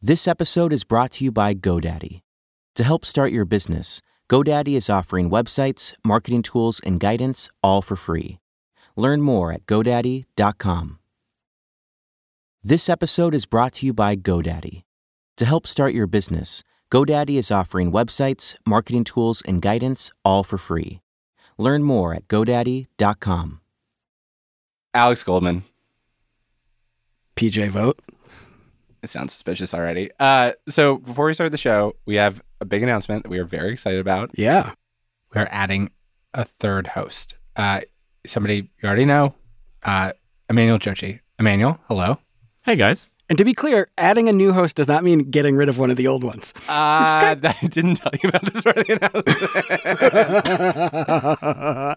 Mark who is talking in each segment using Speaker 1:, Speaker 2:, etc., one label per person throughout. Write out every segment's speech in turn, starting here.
Speaker 1: This episode is brought to you by GoDaddy. To help start your business, GoDaddy is offering websites, marketing tools, and guidance all for free. Learn more at GoDaddy.com. This episode is brought to you by GoDaddy. To help start your business, GoDaddy is offering websites, marketing tools, and guidance all for free. Learn more at GoDaddy.com.
Speaker 2: Alex Goldman.
Speaker 3: PJ Vogt.
Speaker 2: It sounds suspicious already. Uh, so before we start the show, we have a big announcement that we are very excited about.
Speaker 3: Yeah.
Speaker 2: We are adding a third host. Uh, somebody you already know, uh, Emmanuel Dzotsi. Emmanuel, hello.
Speaker 4: Hey guys.
Speaker 3: And to be clear, adding a new host does not mean getting rid of one of the old ones.
Speaker 2: Uh, I didn't tell you about this part of the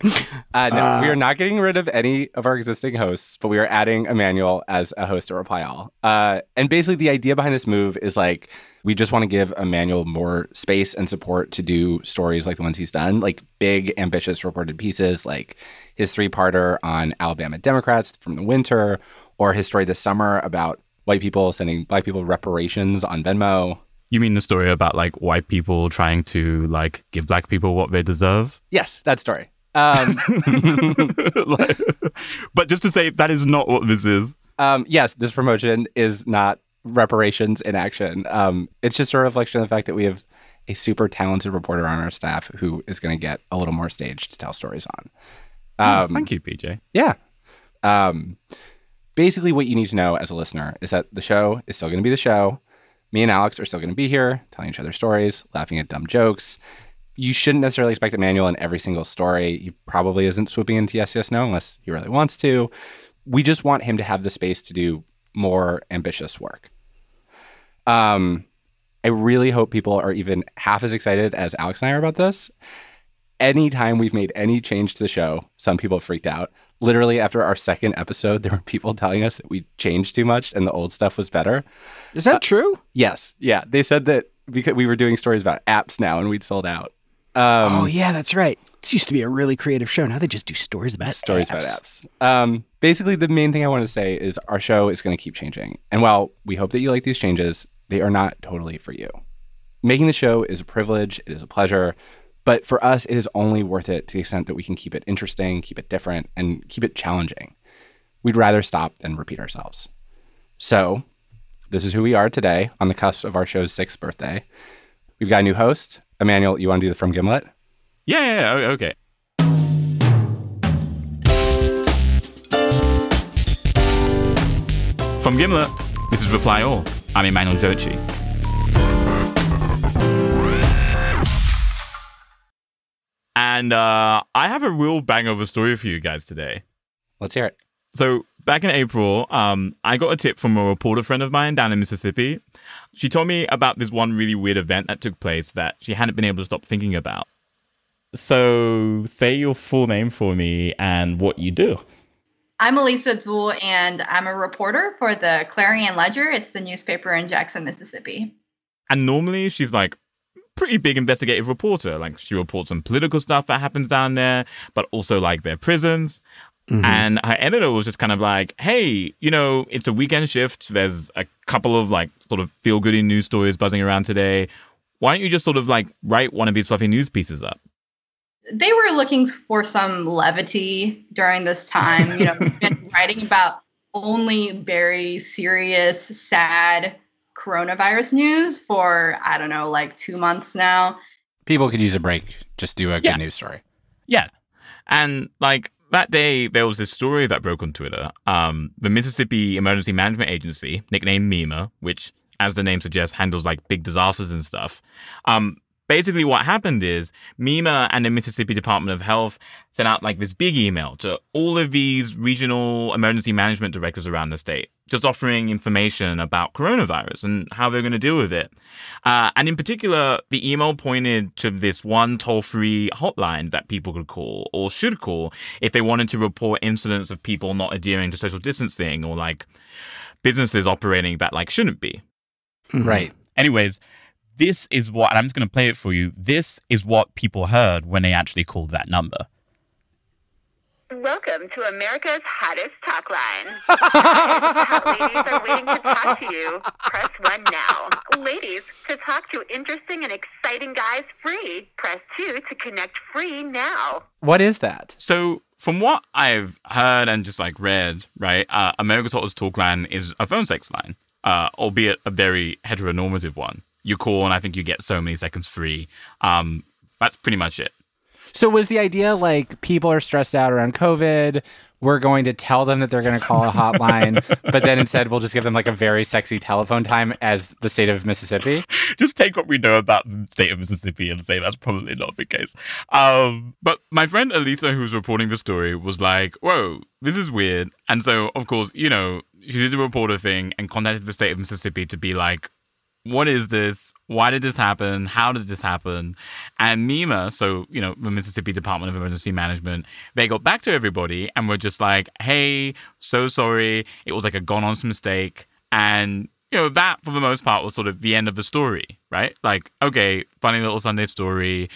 Speaker 2: announcement. uh, no, we are not getting rid of any of our existing hosts, but we are adding Emmanuel as a host at Reply All. Uh, and basically, the idea behind this move is like we just want to give Emmanuel more space and support to do stories like the ones he's done, like big, ambitious reported pieces, like his three-parter on Alabama Democrats from the winter, or his story this summer about white people sending black people reparations on Venmo.
Speaker 4: You mean the story about like white people trying to like give black people what they deserve?
Speaker 2: Yes, that story. Um,
Speaker 4: like, but just to say, that is not what this is.
Speaker 2: Um, yes, this promotion is not reparations in action. Um, it's just a reflection of the fact that we have a super talented reporter on our staff who is going to get a little more stage to tell stories on.
Speaker 4: Oh, thank you, PJ.
Speaker 2: Yeah. Um, basically what you need to know as a listener is that the show is still going to be the show. Me and Alex are still going to be here telling each other stories, laughing at dumb jokes. You shouldn't necessarily expect Emmanuel in every single story. He probably isn't swooping into Yes, Yes, No unless he really wants to. We just want him to have the space to do more ambitious work. Um, I really hope people are even half as excited as Alex and I are about this. Anytime we've made any change to the show, some people freaked out literally after our second episode, there were people telling us that we changed too much and the old stuff was better.
Speaker 3: Is that uh, true?
Speaker 2: Yes. Yeah. They said that because we were doing stories about apps now and we'd sold out.
Speaker 3: Um, oh yeah, that's right. This used to be a really creative show. Now they just do stories about
Speaker 2: stories
Speaker 3: apps.
Speaker 2: about apps. Um, basically, the main thing I want to say is our show is going to keep changing. And while we hope that you like these changes, they are not totally for you. Making the show is a privilege. It is a pleasure. But for us, it is only worth it to the extent that we can keep it interesting, keep it different, and keep it challenging. We'd rather stop than repeat ourselves. So, this is who we are today on the cusp of our show's sixth birthday. We've got a new host. Emmanuel, you want to do the From Gimlet?
Speaker 4: Yeah, yeah, yeah okay. From Gimlet, this is Reply All. I'm Emmanuel Dzotsi. And uh, I have a real bang of a story for you guys today.
Speaker 2: Let's hear it.
Speaker 4: So, back in April, um, I got a tip from a reporter friend of mine down in Mississippi. She told me about this one really weird event that took place that she hadn't been able to stop thinking about. So, say your full name for me and what you do.
Speaker 5: I'm Alissa Zhu, and I'm a reporter for the Clarion Ledger. It's the newspaper in Jackson, Mississippi.
Speaker 4: And normally she's like pretty big investigative reporter. Like she reports on political stuff that happens down there, but also like their prisons. Mm-hmm. And her editor was just kind of like, hey, you know, it's a weekend shift. There's a couple of like sort of feel goody news stories buzzing around today. Why don't you just sort of like write one of these fluffy news pieces up?
Speaker 5: They were looking for some levity during this time. You know, been writing about only very serious, sad coronavirus news for I don't know, like two months now.
Speaker 2: People could use a break. Just do a yeah. good news story.
Speaker 4: Yeah, and like that day, there was this story that broke on Twitter. Um, the Mississippi Emergency Management Agency, nicknamed MEMA, which, as the name suggests, handles like big disasters and stuff. Um, basically what happened is MEMA and the Mississippi Department of Health sent out like this big email to all of these regional emergency management directors around the state, just offering information about coronavirus and how they're going to deal with it. Uh, and in particular, the email pointed to this one toll free hotline that people could call or should call if they wanted to report incidents of people not adhering to social distancing or like businesses operating that like shouldn't be.
Speaker 2: Mm-hmm. Right.
Speaker 4: Anyways, this is what, and I'm just going to play it for you. This is what people heard when they actually called that number.
Speaker 6: Welcome to America's hottest talk line. Hot ladies are waiting to talk to you. Press 1 now. Ladies, to talk to interesting and exciting guys free. Press 2 to connect free now.
Speaker 2: What is that?
Speaker 4: So, from what I've heard and just like read, right, uh, America's Hottest Talk line is a phone sex line, uh, albeit a very heteronormative one. You call and I think you get so many seconds free. Um, that's pretty much it.
Speaker 2: So was the idea like people are stressed out around COVID? We're going to tell them that they're going to call a hotline, but then instead we'll just give them like a very sexy telephone time as the state of Mississippi.
Speaker 4: just take what we know about the state of Mississippi and say that's probably not the case. Um, but my friend Alissa, who's reporting the story, was like, "Whoa, this is weird." And so, of course, you know, she did the reporter thing and contacted the state of Mississippi to be like, what is this? Why did this happen? How did this happen? And MEMA, so, you know, the Mississippi Department of Emergency Management, they got back to everybody and were just like, hey, so sorry. It was like a gone on mistake. And, you know, that for the most part was sort of the end of the story, right? Like, okay, funny little Sunday story.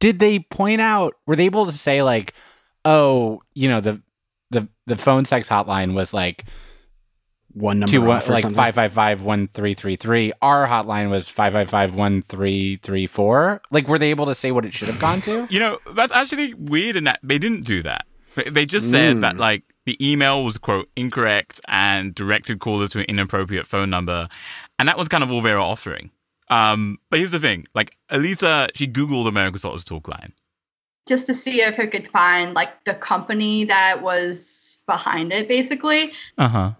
Speaker 2: Did they point out, were they able to say, like, oh, you know, the, the, the phone sex hotline was like,
Speaker 3: One number
Speaker 2: two one
Speaker 3: off or
Speaker 2: like
Speaker 3: something.
Speaker 2: five five five one three three three. Our hotline was five five five one three three four. Like, were they able to say what it should have gone to?
Speaker 4: You know, that's actually weird in that they didn't do that. They- They just said that,
Speaker 3: Mm.
Speaker 4: like, the email was, quote, incorrect and directed callers to an inappropriate phone number. And that was kind of all they were offering. Um, but here's the thing like, Alissa, she Googled America's Hottest Talk line.
Speaker 5: just to see if I could find like the company that was behind it, basically.
Speaker 4: Uh huh.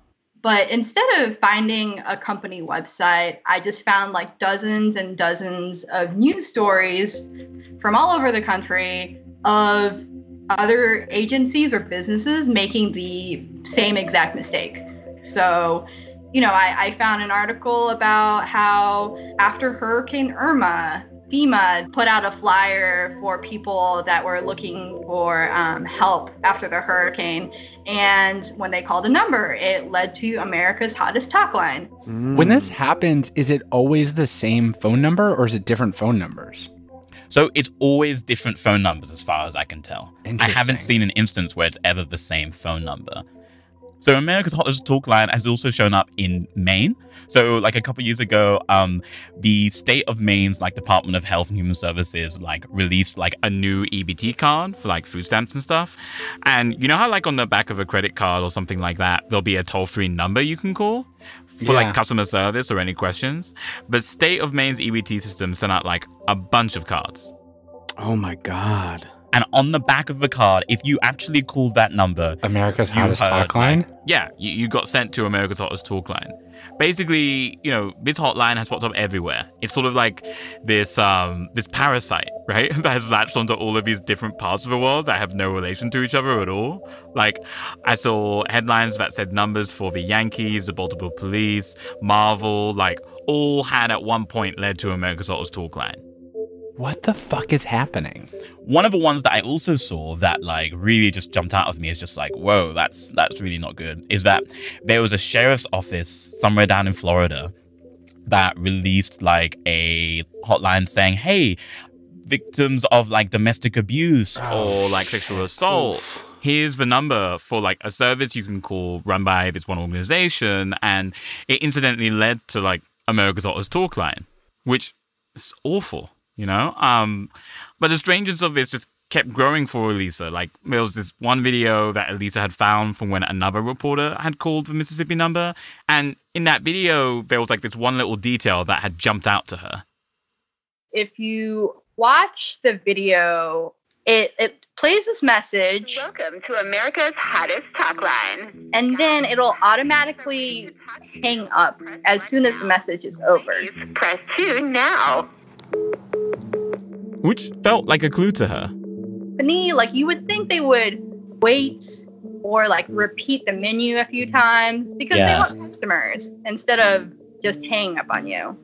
Speaker 5: But instead of finding a company website, I just found like dozens and dozens of news stories from all over the country of other agencies or businesses making the same exact mistake. So, you know, I, I found an article about how after Hurricane Irma, FEMA put out a flyer for people that were looking for um, help after the hurricane. And when they called a number, it led to America's hottest talk line.
Speaker 2: When this happens, is it always the same phone number or is it different phone numbers?
Speaker 7: So it's always different phone numbers as far as I can tell. I haven't seen an instance where it's ever the same phone number. So America's Hottest Talk Line has also shown up in Maine. So like a couple years ago, um, the state of Maine's like Department of Health and Human Services like released like
Speaker 4: A new EBT card for like food stamps and stuff. And you know how, like, on the back of a credit card or something like that, there'll be a toll free number you can call for
Speaker 2: Yeah.
Speaker 4: like customer service or any questions? The state of Maine's EBT system sent out like a bunch of cards.
Speaker 3: Oh my god.
Speaker 7: And on the back of the card, if you actually called that number,
Speaker 2: America's hottest
Speaker 7: heard,
Speaker 2: talk line.
Speaker 4: Yeah, you, you got sent to America's Hottest Talk Line. Basically, you know, this hotline has popped up everywhere. It's sort of like this um this parasite, right? that has latched onto all of these different parts of the world that have no relation to each other at all. Like I saw headlines that said numbers for the Yankees, the Baltimore Police, Marvel, like all had at one point led to America's Hottest Talk Line.
Speaker 2: What the fuck is happening?
Speaker 7: one of the ones that I also saw that like really just jumped out of me is just like, whoa, that's that's really not good. Is that there was a sheriff's office somewhere down in Florida that released like a hotline saying, hey, victims of like domestic abuse ah,
Speaker 4: or like sexual assault. Here's the number for like a service you can call run by this one organization. And it incidentally led to like America's Hottest Talk Line, which is awful, you know? Um, but the strangeness of this just kept growing for Alissa. Like there was this one video that Alissa had found from when another reporter had called the Mississippi number. And in that video, there was like this one little detail that had jumped out to her.
Speaker 5: If you watch the video, it, it plays this message
Speaker 6: Welcome to America's hottest talk line.
Speaker 5: and then it'll automatically hang up as soon as the message is over.
Speaker 6: Press 2 now.
Speaker 4: Which felt like a clue to her.
Speaker 5: To me, like you would think they would wait or like repeat the menu a few times because they want customers instead of just hanging up on you.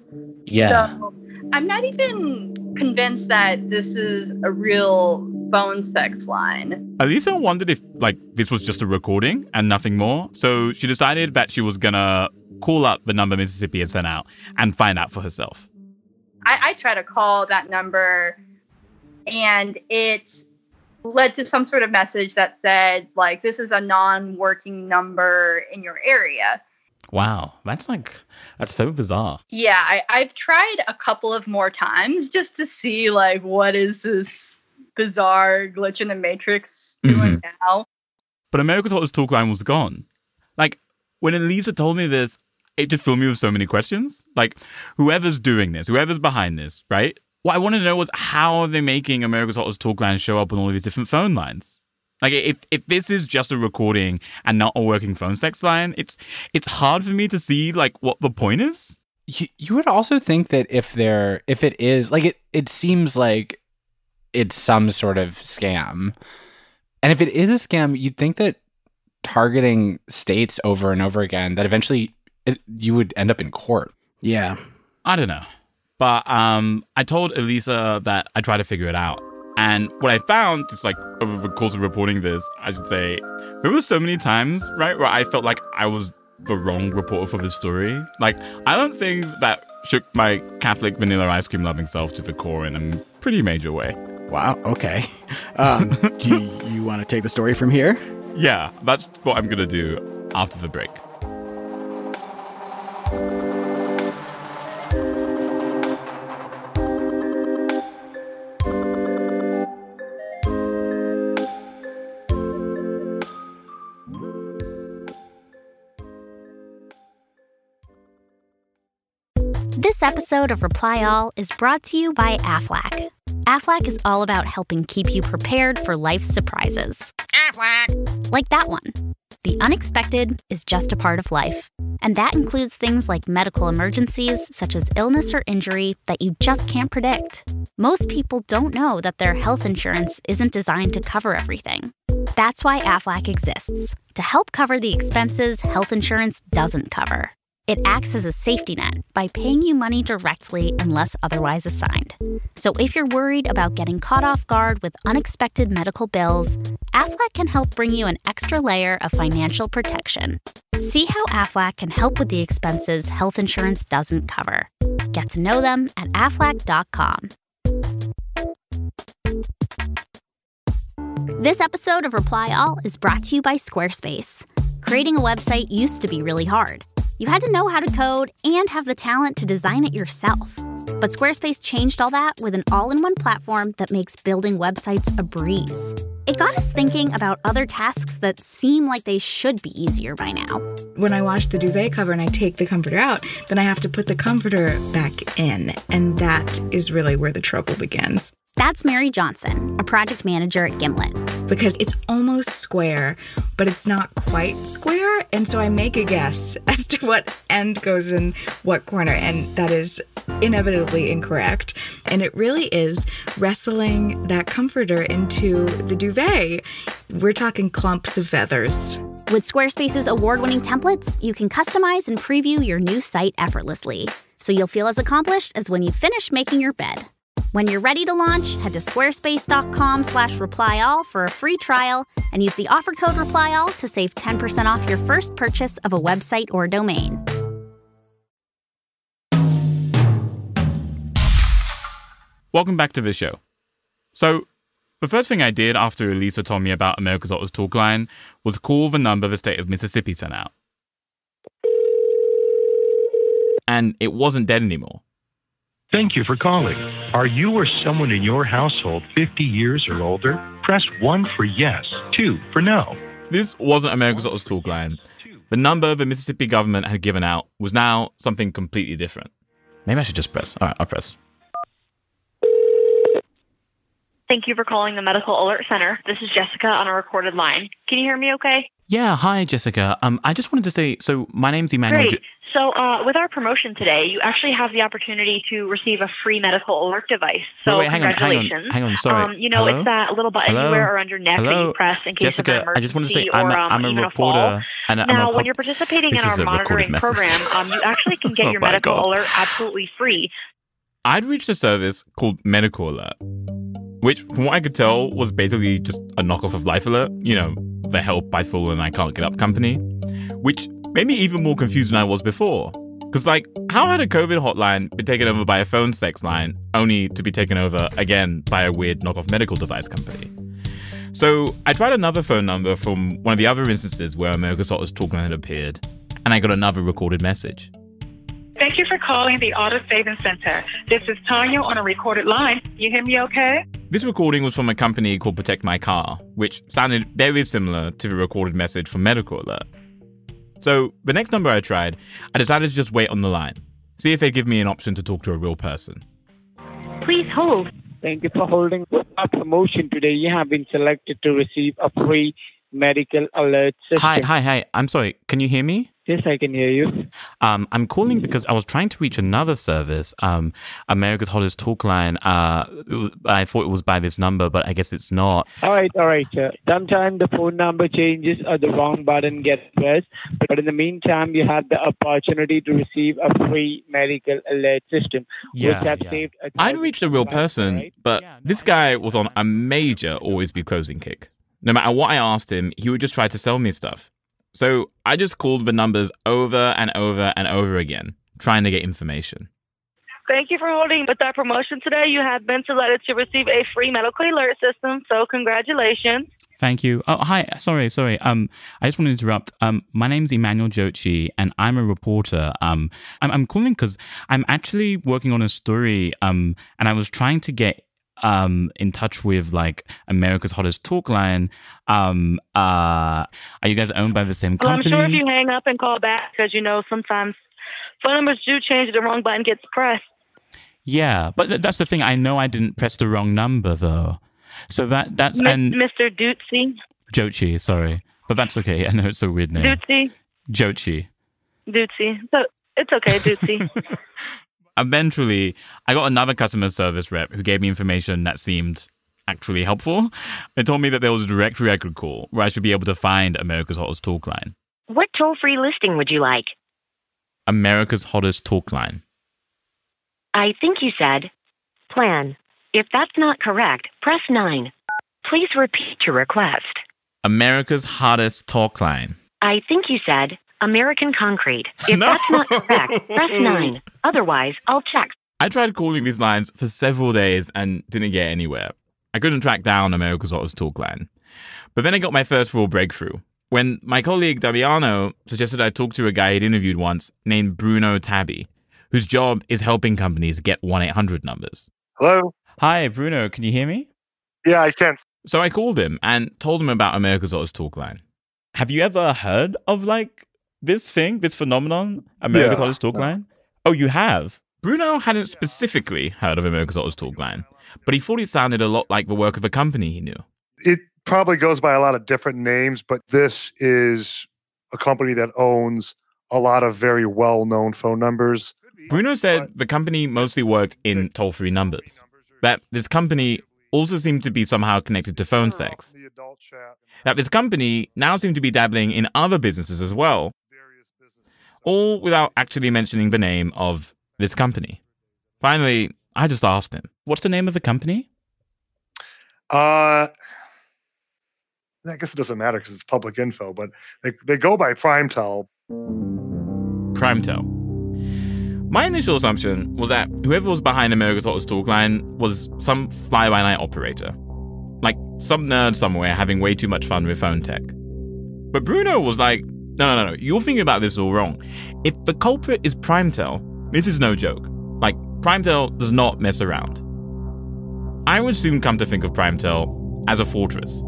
Speaker 7: Yeah.
Speaker 5: So I'm not even convinced that this is a real phone sex line.
Speaker 4: Alissa wondered if like this was just a recording and nothing more. So she decided that she was gonna call up the number Mississippi had sent out and find out for herself.
Speaker 5: I, I try to call that number and it led to some sort of message that said, like, this is a non working number in your area.
Speaker 4: Wow, that's like that's so bizarre.
Speaker 5: Yeah, I, I've tried a couple of more times just to see, like, what is this bizarre glitch in the matrix doing mm-hmm. now?
Speaker 4: But America's Hottest Talk Line was gone. Like when Alissa told me this, it just filled me with so many questions. Like whoever's doing this, whoever's behind this, right? What I wanted to know was how are they making America's Hottest Talk Lines show up on all these different phone lines? Like if if this is just a recording and not a working phone sex line, it's it's hard for me to see like what the point is.
Speaker 2: You, you would also think that if there if it is like it it seems like it's some sort of scam. And if it is a scam, you'd think that targeting states over and over again that eventually it, you would end up in court.
Speaker 3: Yeah.
Speaker 4: I don't know. But um, I told Alissa that I tried to figure it out. And what I found, just like over the course of reporting this, I should say, there were so many times, right, where I felt like I was the wrong reporter for this story. Like, I don't think that shook my Catholic vanilla ice cream loving self to the core in a pretty major way.
Speaker 3: Wow. Okay. Um, do you, you want to take the story from here?
Speaker 4: Yeah, that's what I'm gonna do after the break.
Speaker 8: This episode of Reply All is brought to you by AFLAC. AFLAC is all about helping keep you prepared for life's surprises. AFLAC! Like that one. The unexpected is just a part of life. And that includes things like medical emergencies, such as illness or injury that you just can't predict. Most people don't know that their health insurance isn't designed to cover everything. That's why AFLAC exists to help cover the expenses health insurance doesn't cover. It acts as a safety net by paying you money directly unless otherwise assigned. So if you're worried about getting caught off guard with unexpected medical bills, AFLAC can help bring you an extra layer of financial protection. See how AFLAC can help with the expenses health insurance doesn't cover. Get to know them at aflac.com. This episode of Reply All is brought to you by Squarespace. Creating a website used to be really hard. You had to know how to code and have the talent to design it yourself. But Squarespace changed all that with an all in one platform that makes building websites a breeze. It got us thinking about other tasks that seem like they should be easier by now.
Speaker 9: When I wash the duvet cover and I take the comforter out, then I have to put the comforter back in. And that is really where the trouble begins.
Speaker 8: That's Mary Johnson, a project manager at Gimlet.
Speaker 9: Because it's almost square, but it's not quite square. And so I make a guess as to what end goes in what corner. And that is inevitably incorrect. And it really is wrestling that comforter into the duvet. We're talking clumps of feathers.
Speaker 8: With Squarespace's award winning templates, you can customize and preview your new site effortlessly. So you'll feel as accomplished as when you finish making your bed. When you're ready to launch, head to squarespace.com slash replyall for a free trial and use the offer code replyall to save 10% off your first purchase of a website or domain.
Speaker 4: Welcome back to the show. So, the first thing I did after Alissa told me about America's Hottest Talk Line was call the number the state of Mississippi sent out. And it wasn't dead anymore.
Speaker 10: Thank you for calling. Are you or someone in your household 50 years or older? Press 1 for yes, 2 for no.
Speaker 4: This wasn't America's Hottest Talk Line. The number the Mississippi government had given out was now something completely different. Maybe I should just press. All right, I'll press.
Speaker 11: Thank you for calling the Medical Alert Center. This is Jessica on a recorded line. Can you hear me okay?
Speaker 4: Yeah, hi Jessica. Um, I just wanted to say, so my name's Emmanuel.
Speaker 11: Great. So, uh, with our promotion today, you actually have the opportunity to receive a free medical alert device. So,
Speaker 4: wait, wait, hang on, hang on,
Speaker 11: congratulations.
Speaker 4: hang on, sorry.
Speaker 11: Um, you know,
Speaker 4: Hello?
Speaker 11: it's that little button
Speaker 4: Hello?
Speaker 11: you wear around your neck that
Speaker 4: Hello?
Speaker 11: you press in case
Speaker 4: Jessica,
Speaker 11: of an emergency
Speaker 4: I just want to say,
Speaker 11: or
Speaker 4: I'm a,
Speaker 11: um,
Speaker 4: I'm a reporter. I'm
Speaker 11: now,
Speaker 4: a
Speaker 11: when you're participating
Speaker 4: This
Speaker 11: in our monitoring program, um, you actually can get
Speaker 4: Oh
Speaker 11: your medical
Speaker 4: God.
Speaker 11: alert absolutely free.
Speaker 4: I'd reached a service called Medical Alert, which, from what I could tell, was basically just a knockoff of Life Alert. You know, the help I fall and I can't get up company, which made me even more confused than I was before. Because, like, how had a COVID hotline been taken over by a phone sex line only to be taken over again by a weird knockoff medical device company? So I tried another phone number from one of the other instances where America's Hottest Talk Line had appeared, and I got another recorded message.
Speaker 12: Thank you for calling the Auto Savings Center. This is Tanya on a recorded line. You hear me okay?
Speaker 4: This recording was from a company called Protect My Car, which sounded very similar to the recorded message from Medical Alert. So the next number I tried, I decided to just wait on the line, see if they give me an option to talk to a real person.
Speaker 13: Please hold.
Speaker 14: Thank you for holding. With our promotion today, you have been selected to receive a free medical alert system.
Speaker 4: Hi, hi, hi. I'm sorry. Can you hear me?
Speaker 14: Yes, I can hear you.
Speaker 4: Um, I'm calling because I was trying to reach another service, um, America's Hottest Talk Line. Uh, I thought it was by this number, but I guess it's not.
Speaker 14: All right, all right, sir. Sometimes the phone number changes or the wrong button gets pressed, but in the meantime, you have the opportunity to receive a free medical alert system,
Speaker 4: Yeah,
Speaker 14: which have
Speaker 4: yeah.
Speaker 14: saved a
Speaker 4: I'd reached a real person, but this guy was on a major always be closing kick. No matter what I asked him, he would just try to sell me stuff. So I just called the numbers over and over and over again, trying to get information.
Speaker 11: Thank you for holding. With our promotion today, you have been selected to receive a free medical alert system. So congratulations.
Speaker 15: Thank you. Oh, hi. Sorry, sorry. Um, I just want to interrupt. Um, my name's Emmanuel Dzotsi, and I'm a reporter. Um, I'm, I'm calling because I'm actually working on a story. Um, and I was trying to get um in touch with like America's Hottest Talk Line. Um, uh, are you guys owned by the same
Speaker 11: Well, I'm sure if you hang up and call back, because you know sometimes phone numbers do change. The wrong button gets pressed.
Speaker 15: yeah, but th- that's the thing. I know I didn't press the wrong number though. So that that's
Speaker 11: Mi-
Speaker 15: and
Speaker 11: Mr. Dootsy,
Speaker 15: Dzotsi, sorry, but that's okay. I know it's a weird name.
Speaker 11: Dootsy,
Speaker 15: Dzotsi.
Speaker 11: Dootsy. So it's okay, Dootsy.
Speaker 4: Eventually, I got another customer service rep who gave me information that seemed actually helpful. They told me that there was a directory I could call where I should be able to find America's Hottest Talk Line.
Speaker 13: What toll free listing would you like?
Speaker 4: America's Hottest Talk Line.
Speaker 13: I think you said plan. If that's not correct, press 9. Please repeat your request.
Speaker 4: America's Hottest Talk Line.
Speaker 13: I think you said American Concrete. If that's not correct, press 9. Otherwise, I'll check.
Speaker 4: I tried calling these lines for several days and didn't get anywhere. I couldn't track down America's Hottest Talk Line. But then I got my first real breakthrough when my colleague Damiano suggested I talk to a guy he'd interviewed once named Bruno Tabby, whose job is helping companies get 1 800 numbers.
Speaker 16: Hello?
Speaker 15: Hi, Bruno. Can you hear me?
Speaker 16: Yeah, I can.
Speaker 4: So I called him and told him about America's Hottest Talk Line. Have you ever heard of like this thing, this phenomenon, America's
Speaker 16: Yeah.
Speaker 4: Hottest Talk Line? Oh, you have? Bruno hadn't specifically heard of America's Hottest Talk Line, but he thought it sounded a lot like the work of a company he knew.
Speaker 16: It probably goes by a lot of different names, but this is a company that owns a lot of very well known phone numbers.
Speaker 4: Bruno said the company mostly worked in toll free numbers, that this company also seemed to be somehow connected to phone sex, that this company now seemed to be dabbling in other businesses as well, all without actually mentioning the name of this company. Finally, I just asked him,
Speaker 15: What's the name of the company?
Speaker 16: Uh, I guess it doesn't matter because it's public info, but they, they go by Primetel.
Speaker 4: Primetel. My initial assumption was that whoever was behind America's Hottest Talk Line was some fly by night operator. Like some nerd somewhere having way too much fun with phone tech. But Bruno was like, no, no, no, you're thinking about this all wrong. If the culprit is Primetel, this is no joke. Like, Primetel does not mess around. I would soon come to think of Primetel as a fortress.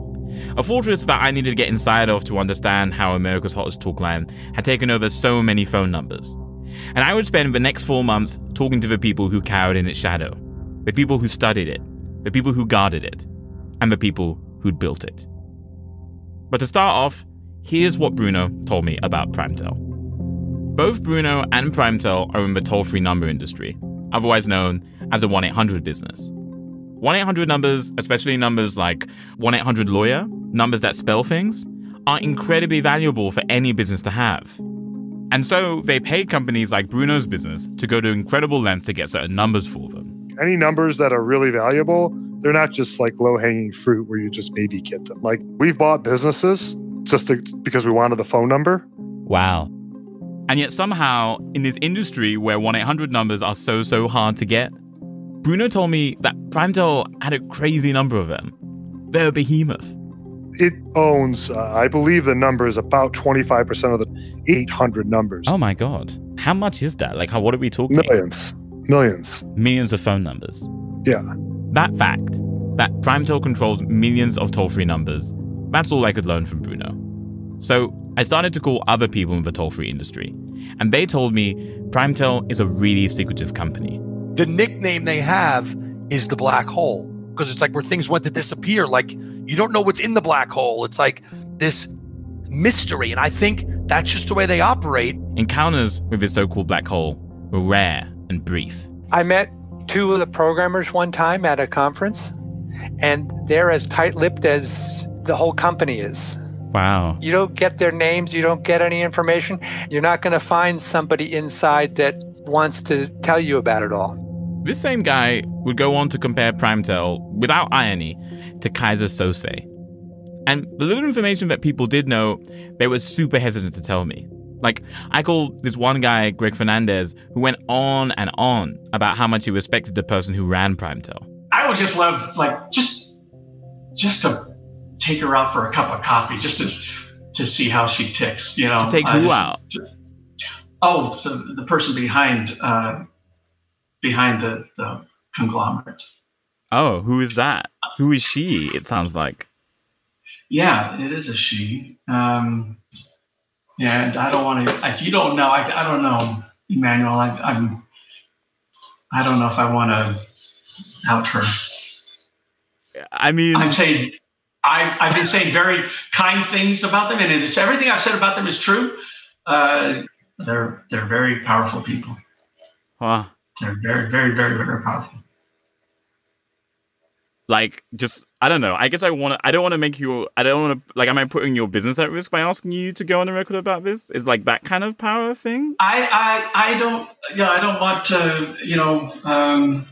Speaker 4: A fortress that I needed to get inside of to understand how America's Hottest Talk Line had taken over so many phone numbers. And I would spend the next four months talking to the people who cowered in its shadow, the people who studied it, the people who guarded it, and the people who'd built it. But to start off, here's what Bruno told me about Primetel. Both Bruno and Primetel are in the toll free number industry, otherwise known as the 1 800 business. 1 800 numbers, especially numbers like 1 800 lawyer, numbers that spell things, are incredibly valuable for any business to have. And so they pay companies like Bruno's business to go to incredible lengths to get certain numbers for them.
Speaker 16: Any numbers that are really valuable, they're not just like low hanging fruit where you just maybe get them. Like we've bought businesses just to, because we wanted the phone number.
Speaker 15: Wow.
Speaker 4: And yet somehow, in this industry where 1 800 numbers are so, so hard to get, Bruno told me that Primetel had a crazy number of them. They're a behemoth.
Speaker 16: it owns, uh, I believe the number is about 25% of the 800 numbers.
Speaker 4: Oh my god. How much is that? Like, how, what are we talking?
Speaker 16: Millions. Millions.
Speaker 4: Millions of phone numbers.
Speaker 16: Yeah.
Speaker 4: That fact, that Primetel controls millions of toll free numbers, that's all I could learn from Bruno. So I started to call other people in the toll free industry, and they told me Primetel is a really secretive company.
Speaker 17: The nickname they have is the black hole because it's like where things went to disappear. Like you don't know what's in the black hole. It's like this mystery. And I think that's just the way they operate.
Speaker 4: Encounters with this so called black hole were rare and brief.
Speaker 18: I met two of the programmers one time at a conference, and they're as tight lipped as the whole company is.
Speaker 4: Wow.
Speaker 18: You don't get their names, you don't get any information. You're not going to find somebody inside that wants to tell you about it all.
Speaker 4: This same guy would go on to compare Primetel, without irony, to Keyser Söze. And the little information that people did know, they were super hesitant to tell me. Like, I called this one guy, Greg Fernandez, who went on and on about how much he respected the person who ran Primetel.
Speaker 19: I would just love, like, just, just to take her out for a cup of coffee, just to, to see how she ticks. You know,
Speaker 4: To take
Speaker 19: I
Speaker 4: who
Speaker 19: just-
Speaker 4: out?
Speaker 19: Oh, the, the person behind, uh, behind the, the conglomerate.
Speaker 4: Oh, who is that? Who is she? It sounds like.
Speaker 19: Yeah, it is a she. Um, yeah, and I don't want to. If you don't know, I, I don't know, Emmanuel. I, I'm. I don't know if I want to out her.
Speaker 4: I mean,
Speaker 19: I'm saying I've I've been saying very kind things about them, and it's everything I've said about them is true. Uh, they're they're very powerful people.
Speaker 4: Huh.
Speaker 19: They're very very very very powerful.
Speaker 4: Like, just I don't know. I guess I want to. I don't want to make you. I don't want to. Like, am I putting your business at risk by asking you to go on the record about this? Is like that kind of power thing?
Speaker 19: I I I don't yeah I don't want to you know um,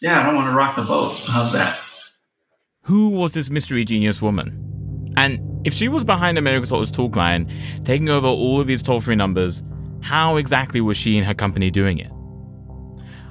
Speaker 19: yeah I don't want to rock the boat. How's that?
Speaker 4: Who was this mystery genius woman? And if she was behind America's Hottest Talk line, taking over all of these toll free numbers, how exactly was she and her company doing it?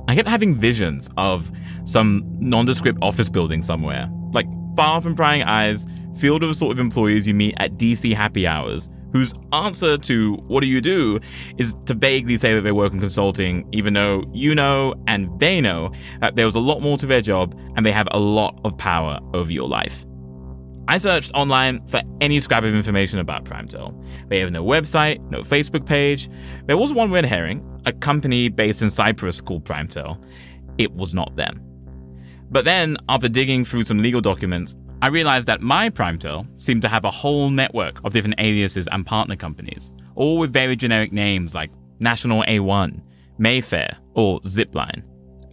Speaker 4: I kept having visions of some nondescript office building somewhere, like far from prying eyes, filled with the sort of employees you meet at DC happy hours, whose answer to what do you do is to vaguely say that they work in consulting, even though you know and they know that there was a lot more to their job and they have a lot of power over your life. I searched online for any scrap of information about Primetel. They have no website, no Facebook page. There was one red herring, a company based in Cyprus called Primetel. It was not them. But then, after digging through some legal documents, I realized that my Primetel seemed to have a whole network of different aliases and partner companies, all with very generic names like National A1, Mayfair, or Zipline.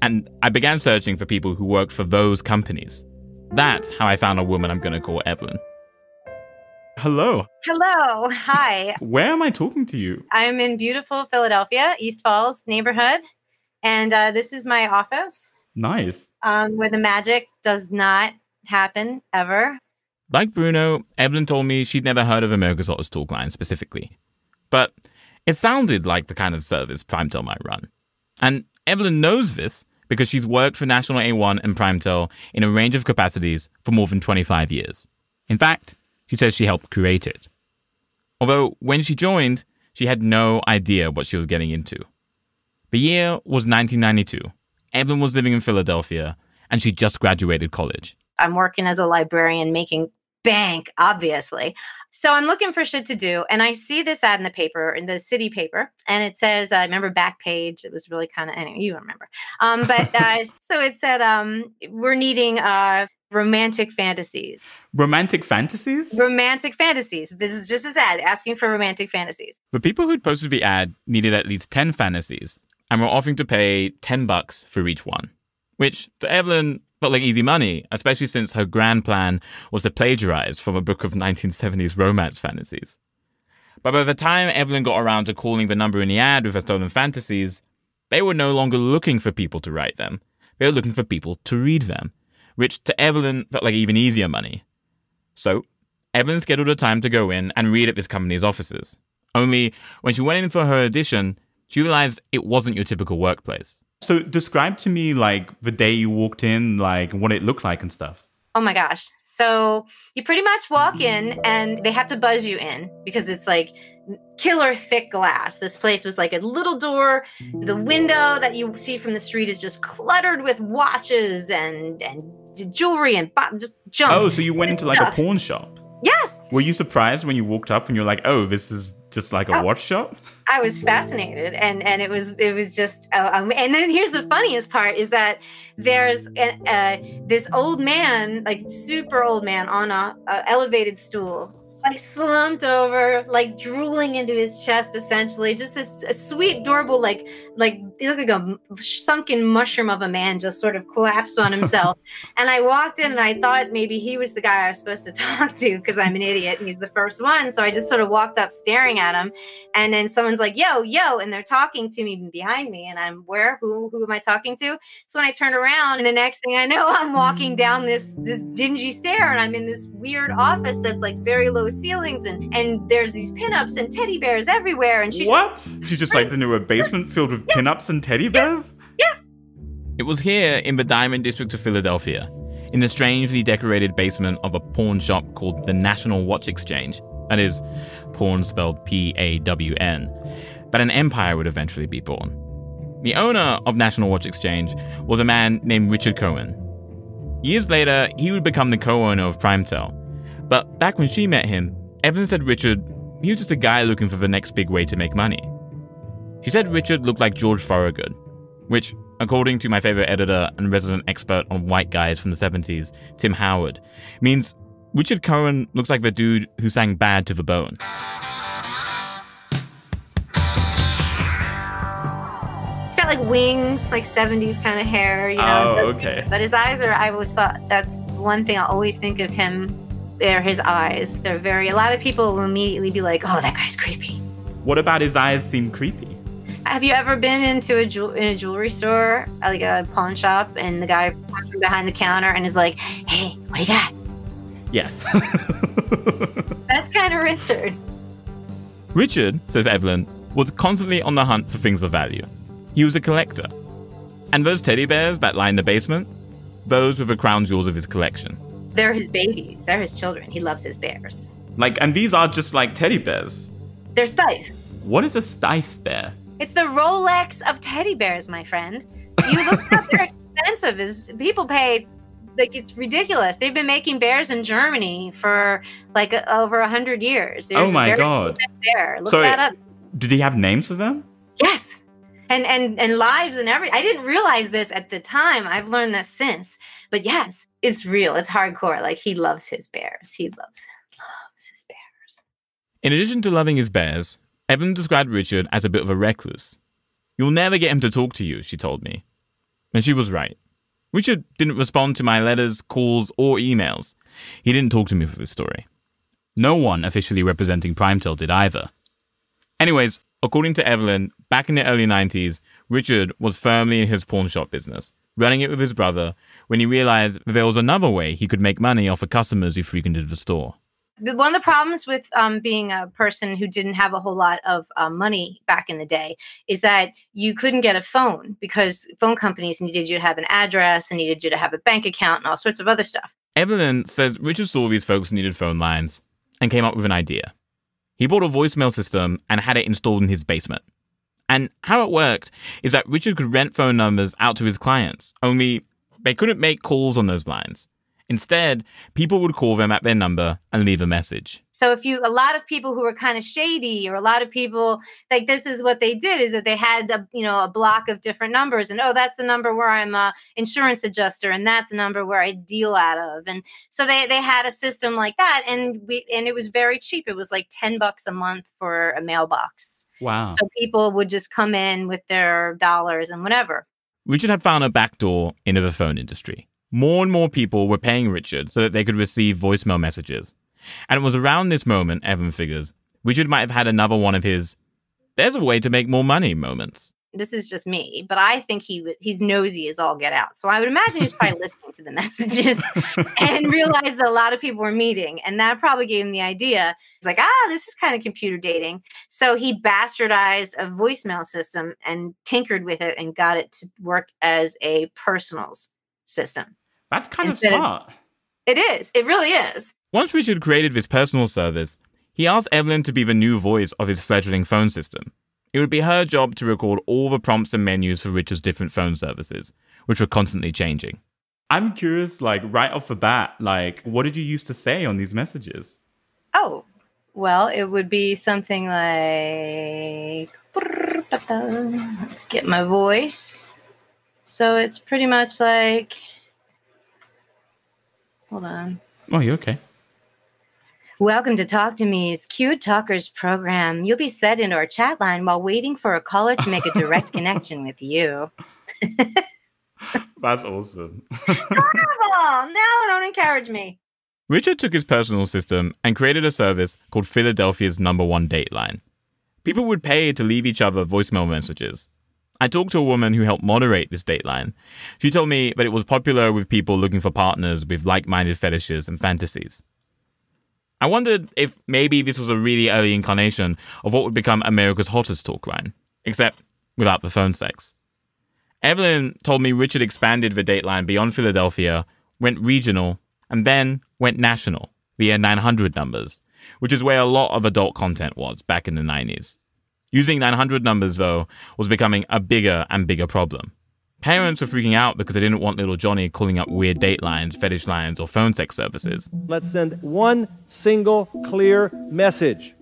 Speaker 4: And I began searching for people who worked for those companies. That's how I found a woman I'm going to call Evelyn. Hello.
Speaker 20: Hello. Hi.
Speaker 4: Where am I talking to you?
Speaker 20: I'm in beautiful Philadelphia, East Falls neighborhood. And uh, this is my office
Speaker 4: Nice.
Speaker 20: um, where the magic does not happen ever.
Speaker 4: Like Bruno, Evelyn told me she'd never heard of America's Hottest Talk line specifically. But it sounded like the kind of service Primetel might run. And Evelyn knows this because she's worked for National A1 and Primetel in a range of capacities for more than 25 years. In fact, she says she helped create it. Although when she joined, she had no idea what she was getting into. The year was 1992. Evelyn was living in Philadelphia, and she just graduated college.
Speaker 20: I'm working as a librarian making bank, obviously. So I'm looking for shit to do. And I see this ad in the paper, in the city paper. And it says, I remember back page. It was really kind of, anyway, you remember. Um, but uh, so it said, um, we're needing uh, romantic fantasies.
Speaker 4: Romantic fantasies?
Speaker 20: Romantic fantasies. This is just this ad asking for romantic fantasies.
Speaker 4: The people who'd posted the ad needed at least 10 fantasies and were offering to pay 10 bucks for each one, which to Evelyn felt like easy money, especially since her grand plan was to plagiarize from a book of 1970s romance fantasies. But by the time Evelyn got around to calling the number in the ad with her stolen fantasies, they were no longer looking for people to write them. They were looking for people to read them, which to Evelyn felt like even easier money. So, Evelyn scheduled a time to go in and read at this company's offices. Only when she went in for her audition, she realized it wasn't your typical workplace. So describe to me like the day you walked in, like what it looked like and stuff.
Speaker 20: Oh my gosh. So you pretty much walk in and they have to buzz you in because it's like killer thick glass. This place was like a little door. The window that you see from the street is just cluttered with watches and and jewelry and bo- just junk.
Speaker 15: Oh, so you went into like a pawn shop.
Speaker 20: Yes.
Speaker 15: Were you surprised when you walked up and you're like, oh, this is just like a
Speaker 20: Oh.
Speaker 15: watch shop?
Speaker 20: I was fascinated, and and it was it was just. Uh, um, and then here's the funniest part is that there's a, uh, this old man, like super old man, on a, a elevated stool, like slumped over, like drooling into his chest, essentially. Just this a sweet, adorable, like like he looked like a sunken mushroom of a man, just sort of collapsed on himself. and I walked in, and I thought maybe he was the guy I was supposed to talk to because I'm an idiot, and he's the first one. So I just sort of walked up, staring at him, and then someone's like, "Yo, yo," and they're talking to me behind me, and I'm where? Who? Who am I talking to? So when I turn around, and the next thing I know, I'm walking down this this dingy stair, and I'm in this weird office that's like very low ceilings, and and there's these pinups and teddy bears everywhere, and she's
Speaker 15: What? She just like into a basement filled with pinups and teddy bears? Yeah.
Speaker 4: It was here in the Diamond District of Philadelphia, in the strangely decorated basement of a pawn shop called the National Watch Exchange. That is, pawn spelled P A W N. That an empire would eventually be born. The owner of National Watch Exchange was a man named Richard Cohen. Years later, he would become the co owner of Primetel. But back when she met him, Evelyn said Richard, he was just a guy looking for the next big way to make money. She said Richard looked like George Thorogood, which, according to my favorite editor and resident expert on white guys from the 70s, Tim Howard, means Richard Cohen looks like the dude who sang Bad to the Bone.
Speaker 20: He's got like wings, like 70s kind of hair, you know.
Speaker 15: Oh, okay.
Speaker 20: But his eyes are, I always thought that's one thing I always think of him. They're his eyes. They're very, a lot of people will immediately be like, oh, that guy's creepy.
Speaker 15: What about his eyes seem creepy?
Speaker 20: Have you ever been into a, jewel- in a jewelry store, like a pawn shop, and the guy behind the counter and is like, hey, what do you got?
Speaker 15: Yes.
Speaker 20: That's kind of Richard.
Speaker 4: Richard, says Evelyn, was constantly on the hunt for things of value. He was a collector. And those teddy bears that line the basement, those were the crown jewels of his collection.
Speaker 20: They're his babies. They're his children. He loves his bears.
Speaker 15: like, and these are just like teddy bears.
Speaker 20: They're Steiff.
Speaker 15: What is a Steiff bear?
Speaker 20: It's the Rolex of teddy bears, my friend. You look up, they're expensive. Is people pay like it's ridiculous. They've been making bears in Germany for like uh, over a hundred years.
Speaker 15: Oh my God.
Speaker 20: Bear. Look
Speaker 15: Sorry.
Speaker 20: that up.
Speaker 15: Did he have names for them?
Speaker 20: Yes. And and and lives and every I didn't realize this at the time. I've learned this since. But yes, it's real. It's hardcore. Like he loves his bears. He loves loves his bears.
Speaker 4: In addition to loving his bears, Evelyn described Richard as a bit of a recluse. You'll never get him to talk to you, she told me. And she was right. Richard didn't respond to my letters, calls, or emails. He didn't talk to me for this story. No one officially representing Primetel did either. Anyways, according to Evelyn, back in the early 90s, Richard was firmly in his pawn shop business, running it with his brother, when he realized that there was another way he could make money off of customers who frequented the store.
Speaker 20: one of the problems with um, being a person who didn't have a whole lot of um, money back in the day is that you couldn't get a phone because phone companies needed you to have an address and needed you to have a bank account and all sorts of other stuff.
Speaker 4: Evelyn says Richard saw these folks needed phone lines and came up with an idea. He bought a voicemail system and had it installed in his basement. And how it worked is that Richard could rent phone numbers out to his clients, only they couldn't make calls on those lines. Instead, people would call them at their number and leave a message.
Speaker 20: So if you a lot of people who were kind of shady or a lot of people like this is what they did is that they had a, you know a block of different numbers and oh that's the number where I'm a insurance adjuster and that's the number where I deal out of and so they they had a system like that and we and it was very cheap it was like 10 bucks a month for a mailbox.
Speaker 15: Wow.
Speaker 20: So people would just come in with their dollars and whatever.
Speaker 4: Richard had found a backdoor into the phone industry. More and more people were paying Richard so that they could receive voicemail messages. And it was around this moment, Evan figures, Richard might have had another one of his, there's a way to make more money moments.
Speaker 20: This is just me, but I think he he's nosy as all get out. So I would imagine he's probably listening to the messages and realized that a lot of people were meeting, and that probably gave him the idea. He's like, ah, this is kind of computer dating. So he bastardized a voicemail system and tinkered with it and got it to work as a personals system.
Speaker 15: That's kind
Speaker 20: Instead
Speaker 15: of
Speaker 20: of-
Speaker 15: smart.
Speaker 20: It is. It really is.
Speaker 4: Once Richard created this personal service, he asked Evelyn to be the new voice of his fledgling phone system. It would be her job to record all the prompts and menus for Richard's different phone services, which were constantly changing.
Speaker 15: I'm curious, like right off the bat, like what did you used to say on these messages?
Speaker 20: Oh, well, it would be something like. Let's get my voice. So it's pretty much like. Hold on.
Speaker 15: Oh, you're okay?
Speaker 20: Welcome to Talk to Me's Q Talkers program. You'll be set into our chat line while waiting for a caller to make a direct connection with you.
Speaker 15: That's awesome.
Speaker 20: Terrible! No, don't encourage me.
Speaker 4: Richard took his personal system and created a service called Philadelphia's number one dateline. People would pay to leave each other voicemail messages. I talked to a woman who helped moderate this dateline. She told me that it was popular with people looking for partners with like minded fetishes and fantasies. I wondered if maybe this was a really early incarnation of what would become America's hottest talk line, except without the phone sex. Evelyn told me Richard expanded the dateline beyond Philadelphia, went regional, and then went national via 900 numbers, which is where a lot of adult content was back in the 90s. Using 900 numbers, though, was becoming a bigger and bigger problem. Parents were freaking out because they didn't want little Johnny calling up weird date lines, fetish lines, or phone sex services.
Speaker 21: Let's send one single clear message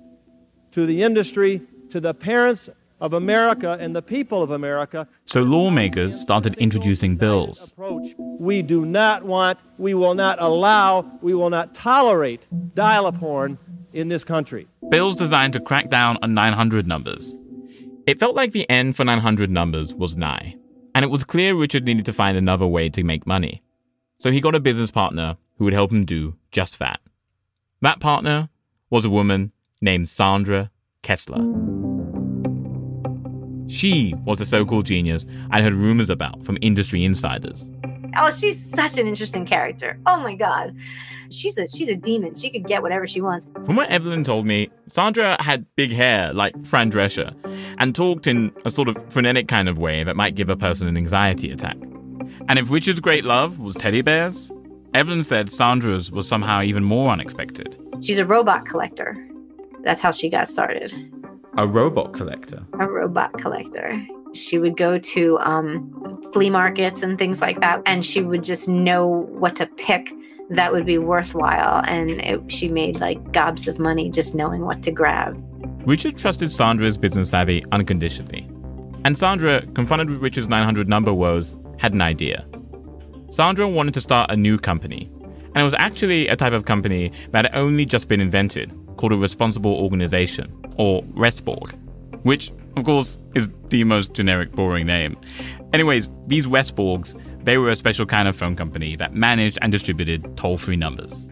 Speaker 21: to the industry, to the parents of America and the people of America.
Speaker 4: So lawmakers started introducing bills. Approach.
Speaker 21: We do not want, we will not allow, we will not tolerate dial up porn in this country.
Speaker 4: Bills designed to crack down on 900 numbers. It felt like the end for 900 numbers was nigh, and it was clear Richard needed to find another way to make money. So he got a business partner who would help him do just that. That partner was a woman named Sandra Kessler. She was a so called genius I heard rumors about from industry insiders.
Speaker 20: Oh, she's such an interesting character. Oh my god. She's a she's a demon. She could get whatever she wants.
Speaker 4: From what Evelyn told me, Sandra had big hair like Fran Drescher and talked in a sort of frenetic kind of way that might give a person an anxiety attack. And if Richard's great love was teddy bears, Evelyn said Sandra's was somehow even more unexpected.
Speaker 20: She's a robot collector. That's how she got started.
Speaker 15: A robot collector.
Speaker 20: A robot collector. She would go to um, flea markets and things like that, and she would just know what to pick that would be worthwhile. And it, she made like gobs of money just knowing what to grab.
Speaker 4: Richard trusted Sandra's business savvy unconditionally. And Sandra, confronted with Richard's 900 number woes, had an idea. Sandra wanted to start a new company, and it was actually a type of company that had only just been invented, called a responsible organization, or RESPORG, which, of course, is the most generic, boring name. Anyways, these RESPORGs, they were a special kind of phone company that managed and distributed toll-free numbers.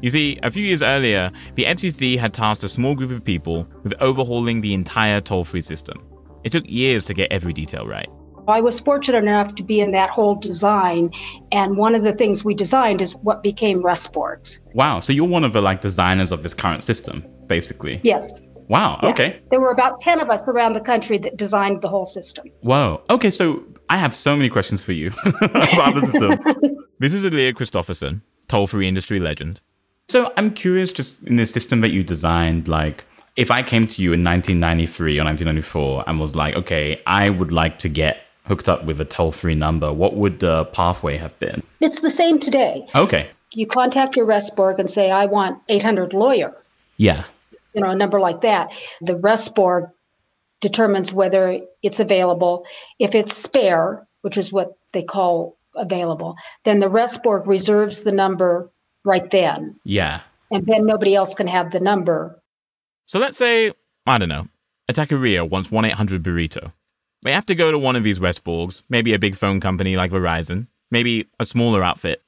Speaker 4: You see, a few years earlier, the FCC had tasked a small group of people with overhauling the entire toll-free system. It took years to get every detail right.
Speaker 22: I was fortunate enough to be in that whole design, and one of the things we designed is what became RESPORGs.
Speaker 15: Wow, so you're one of the like designers of this current system, basically.
Speaker 22: Yes.
Speaker 15: Wow,
Speaker 22: Yeah.
Speaker 15: okay.
Speaker 22: There were about 10 of us around the country that designed the whole system.
Speaker 15: Whoa. Okay, so I have so many questions for you about the system.
Speaker 4: This is Aelea Christofferson, toll-free industry legend.
Speaker 15: So I'm curious, just in the system that you designed, like if I came to you in 1993 or 1994 and was like, okay, I would like to get hooked up with a toll-free number, what would the pathway have been?
Speaker 22: It's the same today.
Speaker 15: Okay.
Speaker 22: You contact your RESPORG and say, I want 800 lawyer,
Speaker 15: Yeah.
Speaker 22: You know, a number like that. The RESPORG determines whether it's available. If it's spare, which is what they call available, then the RESPORG reserves the number right then.
Speaker 15: Yeah.
Speaker 22: And then nobody else can have the number.
Speaker 4: So let's say, I don't know, a taqueria wants 1 800 burrito. They have to go to one of these RESPORGs, maybe a big phone company like Verizon, maybe a smaller outfit.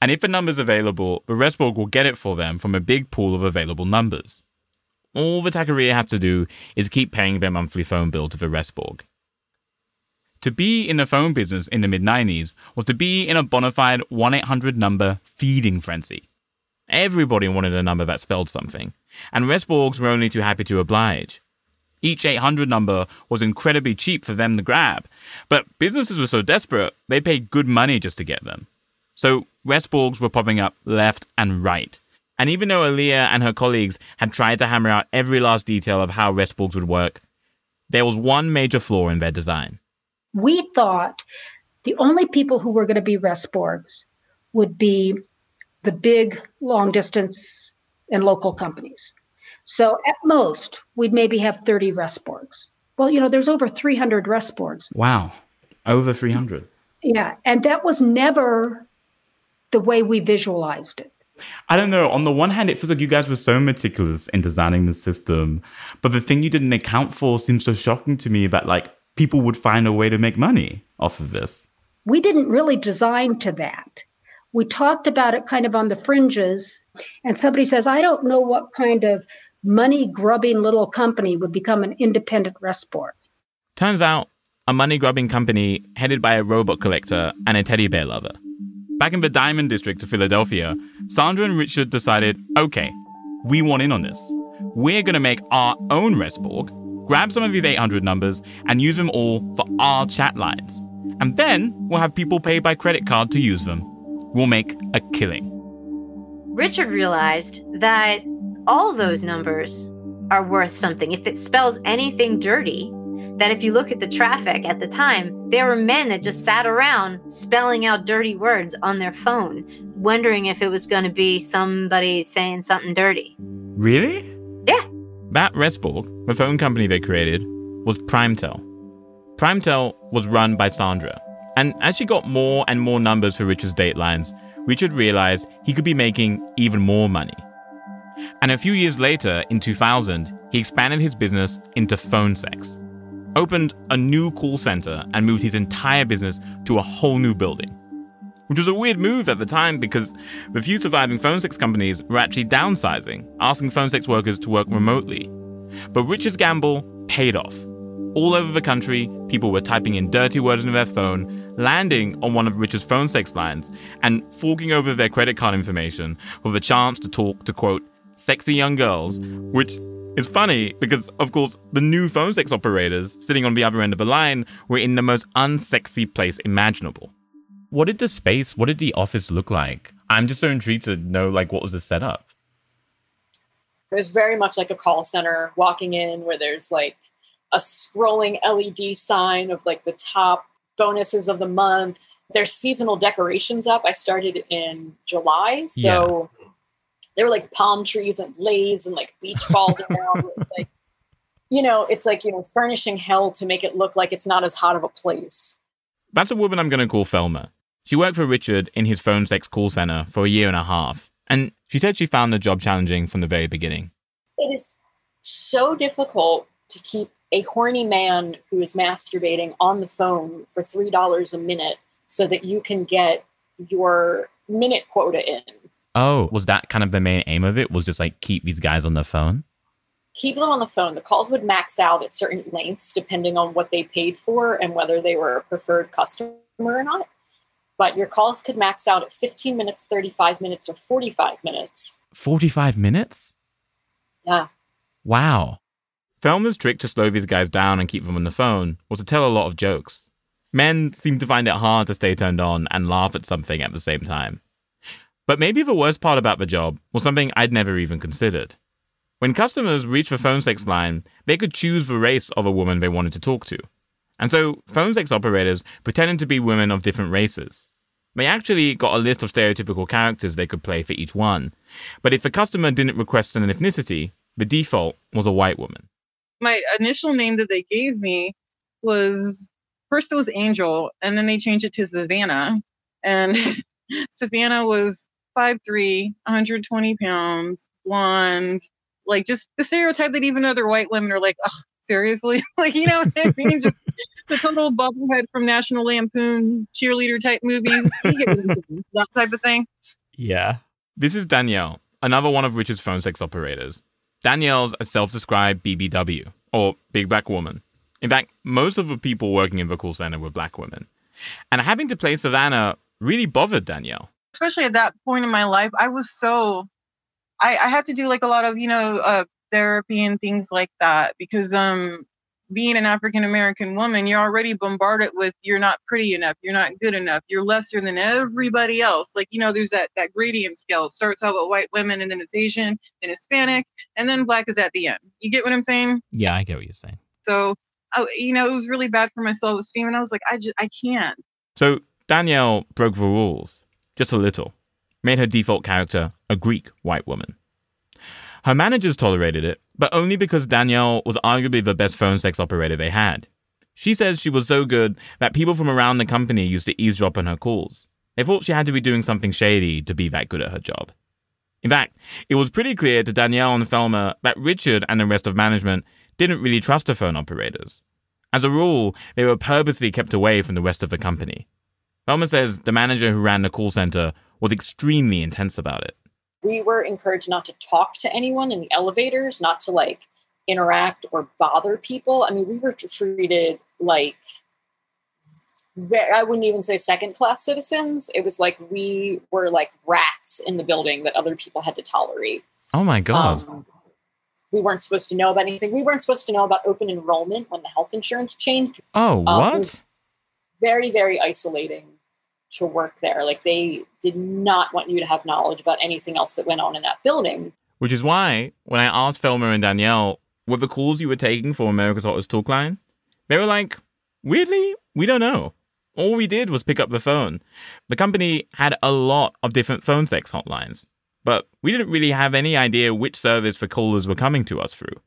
Speaker 4: And if a number's available, the RESPORG will get it for them from a big pool of available numbers. All the taqueria have to do is keep paying their monthly phone bill to the RESPORG. To be in the phone business in the mid 90s was to be in a bona fide 1 800 number feeding frenzy. Everybody wanted a number that spelled something, and RESPORGs were only too happy to oblige. Each 800 number was incredibly cheap for them to grab, but businesses were so desperate, they paid good money just to get them. So RESPORGs were popping up left and right. And even though Aelea and her colleagues had tried to hammer out every last detail of how RESPORGs would work, there was one major flaw in their design.
Speaker 22: We thought the only people who were going to be RESPORGs would be the big long distance and local companies. So at most, we'd maybe have 30 RESPORGs. Well, you know, there's over 300 RESPORGs.
Speaker 15: Wow. Over 300.
Speaker 22: Yeah. And that was never the way we visualized it.
Speaker 15: I don't know. On the one hand, it feels like you guys were so meticulous in designing the system, but the thing you didn't account for seems so shocking to me that like people would find a way to make money off of this.
Speaker 22: We didn't really design to that. We talked about it kind of on the fringes, and somebody says, I don't know what kind of money grubbing little company would become an independent RESPORG.
Speaker 4: Turns out, a money grubbing company headed by a robot collector and a teddy bear lover. Back in the Diamond District of Philadelphia, Sandra and Richard decided okay, we want in on this. We're going to make our own RESPORG, grab some of these 800 numbers, and use them all for our chat lines. And then we'll have people pay by credit card to use them. We'll make a killing.
Speaker 20: Richard realized that all those numbers are worth something. If it spells anything dirty, that if you look at the traffic at the time, there were men that just sat around spelling out dirty words on their phone, wondering if it was going to be somebody saying something dirty.
Speaker 4: Really?
Speaker 20: Yeah.
Speaker 4: That RESPORG, the phone company they created, was Primetel. Primetel was run by Sandra. And as she got more and more numbers for Richard's datelines, Richard realized he could be making even more money. And a few years later, in 2000, he expanded his business into phone sex opened a new call center and moved his entire business to a whole new building. Which was a weird move at the time because the few surviving phone sex companies were actually downsizing, asking phone sex workers to work remotely. But Richard's gamble paid off. All over the country, people were typing in dirty words into their phone, landing on one of Richard's phone sex lines, and forking over their credit card information for the chance to talk to, quote, sexy young girls, which it's funny because, of course, the new phone sex operators sitting on the other end of the line were in the most unsexy place imaginable.
Speaker 7: What did the space, what did the office look like? I'm just so intrigued to know, like, what was the setup?
Speaker 23: It was very much like a call center walking in where there's like a scrolling LED sign of like the top bonuses of the month. There's seasonal decorations up. I started in July. So there were like palm trees and leis and like beach balls around. like, you know, it's like, you know, furnishing hell to make it look like it's not as hot of a place.
Speaker 4: That's a woman I'm going to call Thelma. She worked for Richard in his phone sex call center for a year and a half. And she said she found the job challenging from the very beginning.
Speaker 23: It is so difficult to keep a horny man who is masturbating on the phone for $3 a minute so that you can get your minute quota in.
Speaker 4: Oh, was that kind of the main aim of it? Was just like keep these guys on the phone?
Speaker 23: Keep them on the phone. The calls would max out at certain lengths depending on what they paid for and whether they were a preferred customer or not. But your calls could max out at 15 minutes, 35 minutes, or 45 minutes.
Speaker 4: 45 minutes?
Speaker 23: Yeah.
Speaker 4: Wow. Thelma's trick to slow these guys down and keep them on the phone was to tell a lot of jokes. Men seem to find it hard to stay turned on and laugh at something at the same time. But maybe the worst part about the job was something I'd never even considered. When customers reached the phone sex line, they could choose the race of a woman they wanted to talk to. And so, phone sex operators pretended to be women of different races. They actually got a list of stereotypical characters they could play for each one. But if the customer didn't request an ethnicity, the default was a white woman.
Speaker 24: My initial name that they gave me was first it was Angel, and then they changed it to Savannah. And Savannah was Five three, 120 pounds, blonde, like just the stereotype that even other white women are like, oh, seriously? like, you know what I mean? just the total bubblehead from National Lampoon cheerleader type movies. that type of thing.
Speaker 4: Yeah. This is Danielle, another one of Richard's phone sex operators. Danielle's a self described BBW, or big black woman. In fact, most of the people working in the call center were black women. And having to play Savannah really bothered Danielle
Speaker 24: especially at that point in my life, I was so I, I had to do like a lot of, you know, uh, therapy and things like that because um being an African American woman, you're already bombarded with you're not pretty enough, you're not good enough, you're lesser than everybody else. Like, you know, there's that that gradient scale. It starts out with white women and then it's Asian, then Hispanic, and then black is at the end. You get what I'm saying?
Speaker 15: Yeah, I get what you're saying.
Speaker 24: So, I, you know, it was really bad for my self esteem. And I was like, I just, I can't.
Speaker 4: So Danielle broke the rules, just a little, made her default character a Greek white woman. Her managers tolerated it, but only because Danielle was arguably the best phone sex operator they had. She says she was so good that people from around the company used to eavesdrop on her calls. They thought she had to be doing something shady to be that good at her job. In fact, it was pretty clear to Danielle and Thelma that Richard and the rest of management didn't really trust the phone operators. As a rule, they were purposely kept away from the rest of the company. Thelma says the manager who ran the call center was extremely intense about it.
Speaker 23: We were encouraged not to talk to anyone in the elevators, not to like interact or bother people. I mean, we were treated like I wouldn't even say second class citizens. It was like we were like rats in the building that other people had to tolerate.
Speaker 4: Oh my god.
Speaker 23: Um, we weren't supposed to know about anything. We weren't supposed to know about open enrollment when the health insurance changed.
Speaker 4: Oh,
Speaker 23: Um,
Speaker 4: what?
Speaker 23: very, very isolating to work there. Like they did not want you to have knowledge about anything else that went on in that building.
Speaker 4: Which is why, when I asked Thelma and Danielle what the calls you were taking for America's Hottest Talk Line, they were like, weirdly, we don't know. All we did was pick up the phone. The company had a lot of different phone sex hotlines, but we didn't really have any idea which service the callers were coming to us through.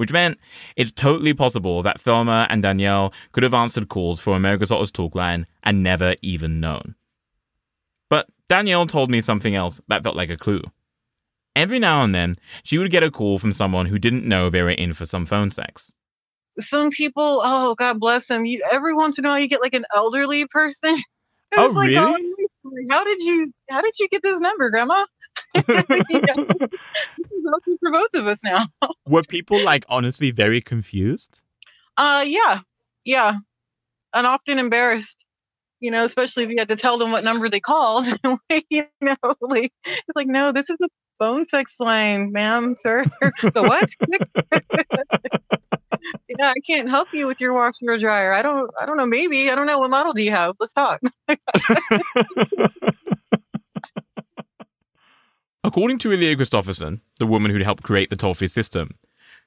Speaker 4: Which meant it's totally possible that Thelma and Danielle could have answered calls for America's Hottest Talk Line and never even known. But Danielle told me something else that felt like a clue. Every now and then, she would get a call from someone who didn't know they were in for some phone sex.
Speaker 24: Some people, oh God bless them. You every once in a while you get like an elderly person.
Speaker 4: Oh,
Speaker 24: like,
Speaker 4: really?
Speaker 24: Oh, like, how did you how did you get this number, Grandma? You know, this is healthy for both of us now.
Speaker 4: Were people like honestly very confused?
Speaker 24: Uh yeah. Yeah. And often embarrassed. You know, especially if you had to tell them what number they called. you know, like it's like, no, this is a phone text line, ma'am, sir. the what? yeah, I can't help you with your washer or dryer. I don't I don't know, maybe. I don't know what model do you have? Let's talk.
Speaker 4: According to Aelea Christofferson, the woman who'd helped create the toll free system,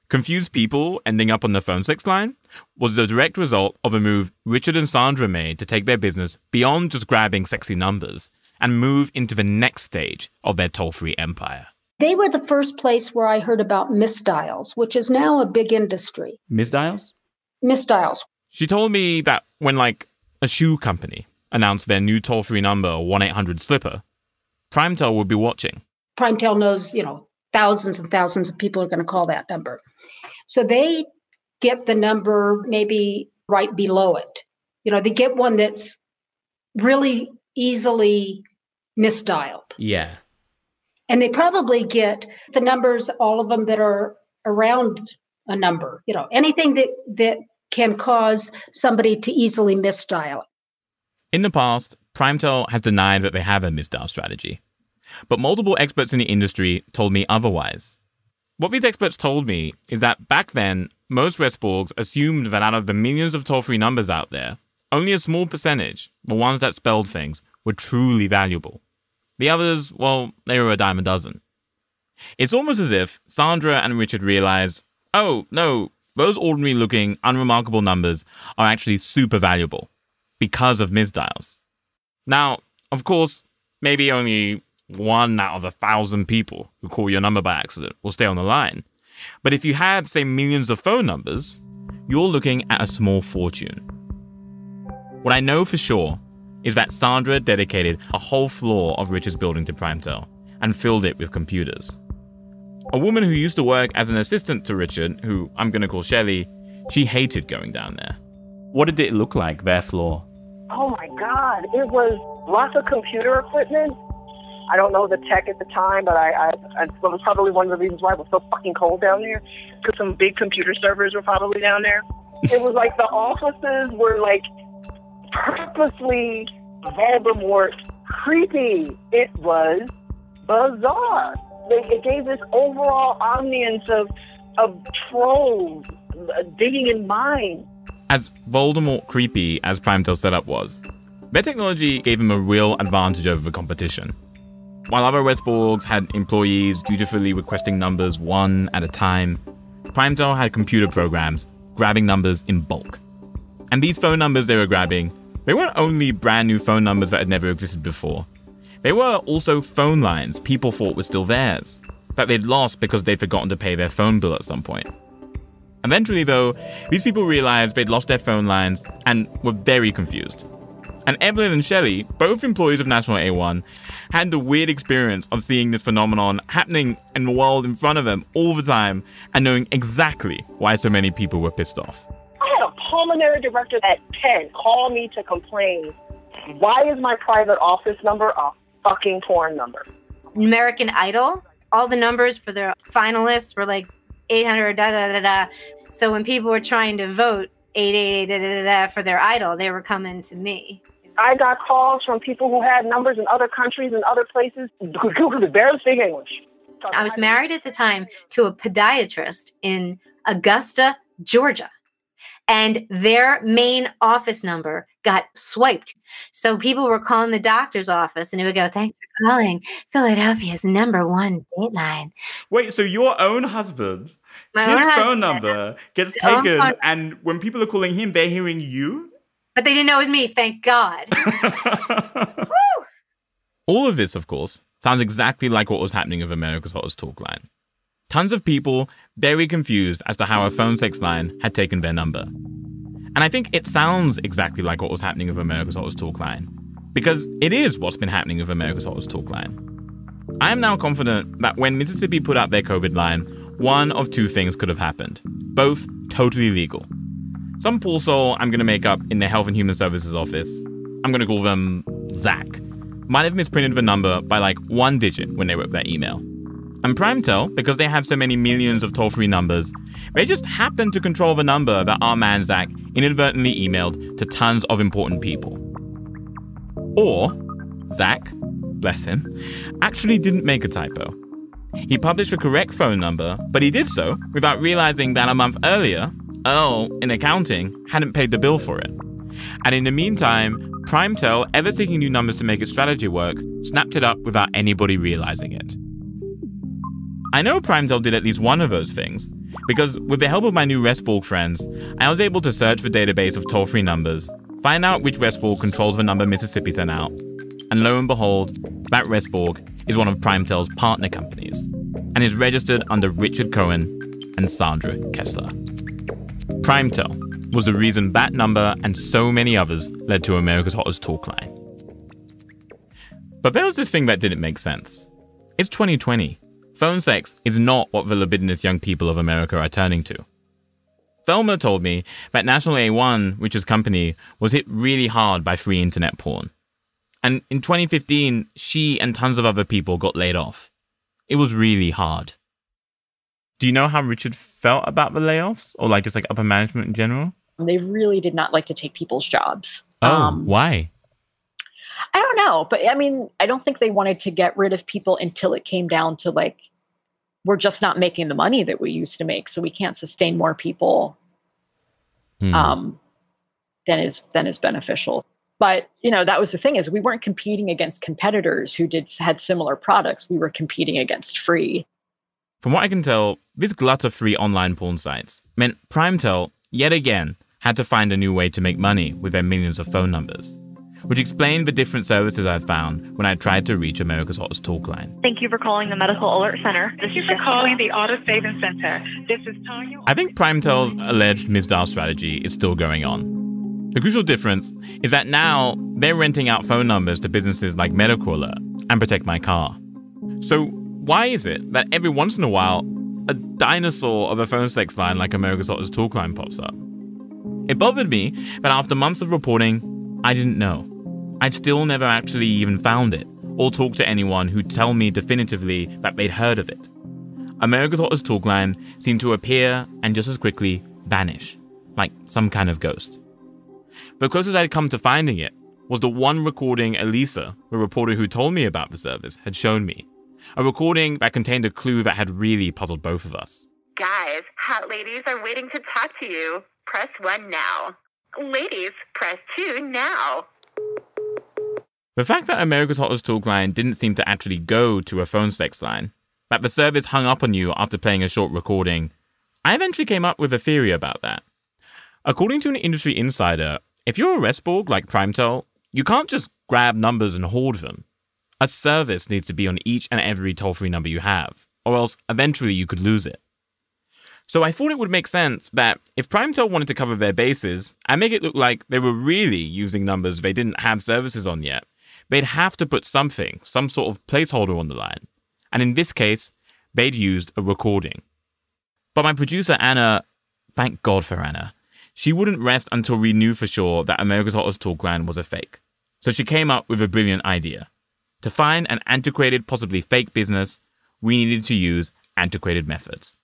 Speaker 4: confused people ending up on the phone sex line was the direct result of a move Richard and Sandra made to take their business beyond just grabbing sexy numbers and move into the next stage of their toll free empire.
Speaker 22: They were the first place where I heard about misdials, which is now a big industry.
Speaker 4: Misdials?
Speaker 22: Misdials.
Speaker 4: She told me that when, like, a shoe company announced their new toll free number, 1 800 Slipper, Primetel would be watching.
Speaker 22: Primetel knows, you know, thousands and thousands of people are going to call that number. So they get the number maybe right below it. You know, they get one that's really easily misdialed.
Speaker 4: Yeah.
Speaker 22: And they probably get the numbers, all of them that are around a number, you know, anything that that can cause somebody to easily misdial.
Speaker 4: In the past, Primetel has denied that they have a misdial strategy. But multiple experts in the industry told me otherwise. What these experts told me is that back then, most RESPORGs assumed that out of the millions of toll free numbers out there, only a small percentage, the ones that spelled things, were truly valuable. The others, well, they were a dime a dozen. It's almost as if Sandra and Richard realized, oh, no, those ordinary looking, unremarkable numbers are actually super valuable because of misdials. Now, of course, maybe only one out of a thousand people who call your number by accident will stay on the line. But if you have, say, millions of phone numbers, you're looking at a small fortune. What I know for sure is that Sandra dedicated a whole floor of Richard's building to Primetel and filled it with computers. A woman who used to work as an assistant to Richard, who I'm going to call Shelley, she hated going down there. What did it look like, their floor?
Speaker 25: Oh my God. It was lots of computer equipment. I don't know the tech at the time, but I, I, I that was probably one of the reasons why it was so fucking cold down there. Because some big computer servers were probably down there. It was like the offices were like purposely Voldemort creepy. It was bizarre. They, it gave this overall ambiance of of trolls uh, digging in mine.
Speaker 4: As Voldemort creepy as Primetel's setup was, their technology gave them a real advantage over the competition. While other RESPORGs had employees dutifully requesting numbers one at a time, Primetel had computer programs grabbing numbers in bulk. And these phone numbers they were grabbing, they weren't only brand new phone numbers that had never existed before. They were also phone lines people thought were still theirs, that they'd lost because they'd forgotten to pay their phone bill at some point. Eventually, though, these people realized they'd lost their phone lines and were very confused. And Evelyn and Shelley, both employees of National A1, had the weird experience of seeing this phenomenon happening in the world in front of them all the time and knowing exactly why so many people were pissed off.
Speaker 25: I had a pulmonary director at 10 call me to complain. Why is my private office number a fucking porn number?
Speaker 20: American Idol, all the numbers for their finalists were like 800 da da da da. So when people were trying to vote 888 da, da, da, da, for their idol, they were coming to me.
Speaker 25: I got calls from people who had numbers in other countries and other places who could barely speak English.
Speaker 20: I was married at the time to a podiatrist in Augusta, Georgia. And their main office number got swiped. So people were calling the doctor's office and it would go, Thanks for calling Philadelphia's number one dateline.
Speaker 4: Wait, so your own husband,
Speaker 20: My
Speaker 4: his
Speaker 20: own
Speaker 4: phone
Speaker 20: husband,
Speaker 4: number gets taken,
Speaker 20: phone-
Speaker 4: and when people are calling him, they're hearing you?
Speaker 20: But they didn't know it was me, thank God.
Speaker 4: All of this, of course, sounds exactly like what was happening with America's Hottest Talk line. Tons of people very confused as to how a phone sex line had taken their number. And I think it sounds exactly like what was happening with America's Hottest Talk line, because it is what's been happening with America's Hottest Talk line. I am now confident that when Mississippi put out their COVID line, one of two things could have happened, both totally legal. Some poor soul I'm going to make up in the Health and Human Services office, I'm going to call them Zach, might have misprinted the number by like one digit when they wrote their email. And Primetel, because they have so many millions of toll free numbers, they just happen to control the number that our man Zach inadvertently emailed to tons of important people. Or, Zach, bless him, actually didn't make a typo. He published the correct phone number, but he did so without realizing that a month earlier, Earl, in accounting, hadn't paid the bill for it. And in the meantime, Primetel, ever seeking new numbers to make its strategy work, snapped it up without anybody realizing it. I know Primetel did at least one of those things, because with the help of my new RESPORG friends, I was able to search the database of toll free numbers, find out which RESPORG controls the number Mississippi sent out, and lo and behold, that RESPORG is one of Primetel's partner companies, and is registered under Richard Cohen and Sandra Kessler. Primetel was the reason that number and so many others led to America's Hottest Talk line. But there was this thing that didn't make sense. It's 2020. Phone sex is not what the libidinous young people of America are turning to. Thelma told me that National A1, which is company, was hit really hard by free internet porn. And in 2015, she and tons of other people got laid off. It was really hard. Do you know how Richard felt about the layoffs or like just like upper management in general?
Speaker 23: They really did not like to take people's jobs.
Speaker 4: Oh,
Speaker 23: Um,
Speaker 4: why?
Speaker 23: I don't know, but I mean, I don't think they wanted to get rid of people until it came down to like, we're just not making the money that we used to make, so we can't sustain more people
Speaker 4: Hmm.
Speaker 23: um, than is than is beneficial. But you know, that was the thing is we weren't competing against competitors who did had similar products. We were competing against free.
Speaker 4: From what I can tell, this glut of free online porn sites meant Primetel, yet again, had to find a new way to make money with their millions of phone numbers, which explained the different services I found when I tried to reach America's Hottest Talk line.
Speaker 11: Thank you for calling the Medical Alert Center.
Speaker 12: Thank you for calling the Auto Savings Center. This is Tanya.
Speaker 4: I think Primetel's alleged misdial strategy is still going on. The crucial difference is that now they're renting out phone numbers to businesses like Medical Alert and Protect My Car. So, why is it that every once in a while, a dinosaur of a phone sex line like America's Hottest Talk line pops up? It bothered me that after months of reporting, I didn't know. I'd still never actually even found it or talked to anyone who'd tell me definitively that they'd heard of it. America's Hottest Talk line seemed to appear and just as quickly vanish, like some kind of ghost. The closest I'd come to finding it was the one recording Alissa, the reporter who told me about the service, had shown me. A recording that contained a clue that had really puzzled both of us.
Speaker 26: Guys, hot ladies are waiting to talk to you. Press 1 now. Ladies, press 2 now.
Speaker 4: The fact that America's Hottest Talk line didn't seem to actually go to a phone sex line, that the service hung up on you after playing a short recording, I eventually came up with a theory about that. According to an industry insider, if you're a RESPORG like Primetel, you can't just grab numbers and hoard them. A service needs to be on each and every toll free number you have, or else eventually you could lose it. So I thought it would make sense that if Primetel wanted to cover their bases and make it look like they were really using numbers they didn't have services on yet, they'd have to put something, some sort of placeholder on the line. And in this case, they'd used a recording. But my producer Anna, thank God for Anna, she wouldn't rest until we knew for sure that America's Hottest Talk line was a fake. So she came up with a brilliant idea. To find an antiquated, possibly fake business, we needed to use antiquated methods.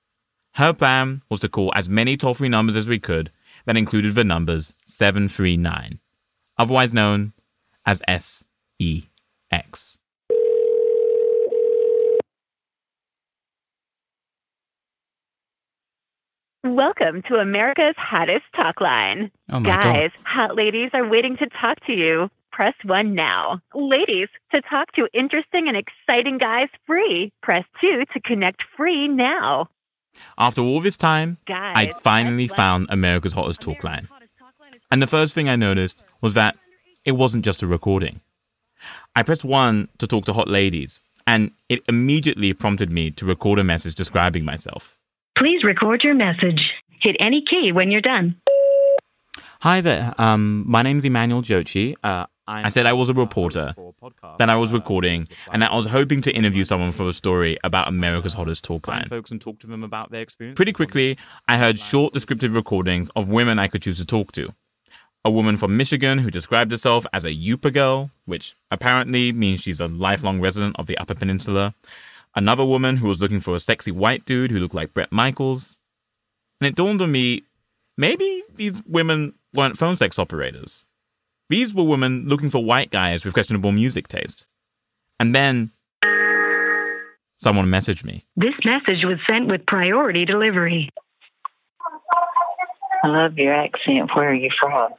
Speaker 4: Her plan was to call as many toll free numbers as we could that included the numbers 739, otherwise known as SEX.
Speaker 27: Welcome to America's hottest talk line.
Speaker 15: Oh my God.
Speaker 27: Guys, hot ladies are waiting to talk to you. Press one now. Ladies, to talk to interesting and exciting guys free. Press two to connect free now.
Speaker 4: After all this time,
Speaker 27: Guys,
Speaker 4: I finally found America's Hottest Talk line. And the first thing I noticed was that it wasn't just a recording. I pressed 1 to talk to hot ladies, and it immediately prompted me to record a message describing myself.
Speaker 13: Please record your message. Hit any key when you're done.
Speaker 4: Hi there, um, my name's Emmanuel Dzotsi. Uh, I said I was a reporter, then I was recording, and I was hoping to interview someone for a story about America's Hottest Talk line. folks and talk to them about their experience. Pretty quickly, I heard short descriptive recordings of women I could choose to talk to. A woman from Michigan who described herself as a Yooper girl, which apparently means she's a lifelong resident of the Upper Peninsula. Another woman who was looking for a sexy white dude who looked like Bret Michaels. And it dawned on me maybe these women weren't phone sex operators. These were women looking for white guys with questionable music taste. And then someone messaged me.
Speaker 13: This message was sent with priority delivery.
Speaker 28: I love your accent. Where are you from?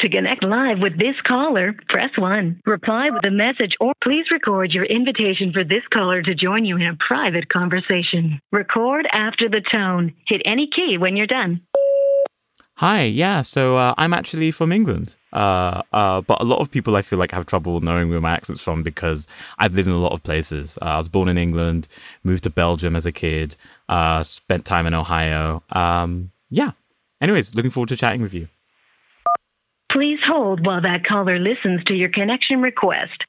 Speaker 13: To connect live with this caller, press 1. Reply with a message or please record your invitation for this caller to join you in a private conversation. Record after the tone. Hit any key when you're done.
Speaker 4: Hi, yeah, so uh, I'm actually from England. Uh, uh, but a lot of people I feel like have trouble knowing where my accent's from because I've lived in a lot of places. Uh, I was born in England, moved to Belgium as a kid, uh, spent time in Ohio. Um, yeah. Anyways, looking forward to chatting with you.
Speaker 13: Please hold while that caller listens to your connection request.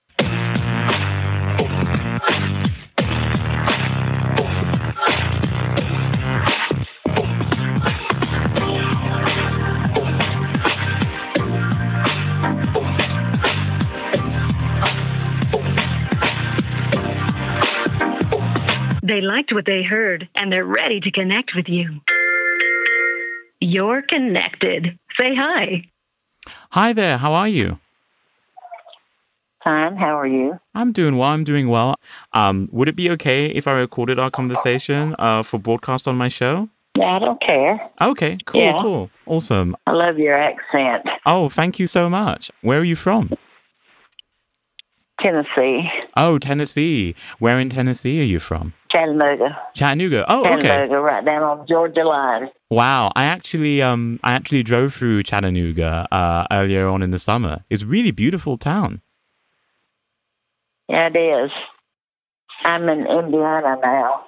Speaker 13: They liked what they heard and they're ready to connect with you. You're connected. Say hi.
Speaker 4: Hi there, how are you?
Speaker 28: Fine. How are you?
Speaker 4: I'm doing well. I'm doing well. Um, would it be okay if I recorded our conversation uh, for broadcast on my show?
Speaker 28: Yeah, I don't care.
Speaker 4: Okay, cool,
Speaker 28: Yeah.
Speaker 4: cool. Awesome.
Speaker 28: I love your accent.
Speaker 4: Oh, thank you so much. Where are you from?
Speaker 28: Tennessee,
Speaker 4: Oh, Tennessee. Where in Tennessee are you from?
Speaker 28: Chattanooga.
Speaker 4: Chattanooga. Oh, okay.
Speaker 28: Chattanooga, right down on Georgia line.
Speaker 4: Wow, I actually um I actually drove through Chattanooga uh, earlier on in the summer. It's a really beautiful town.
Speaker 28: Yeah, it is. I'm in Indiana now.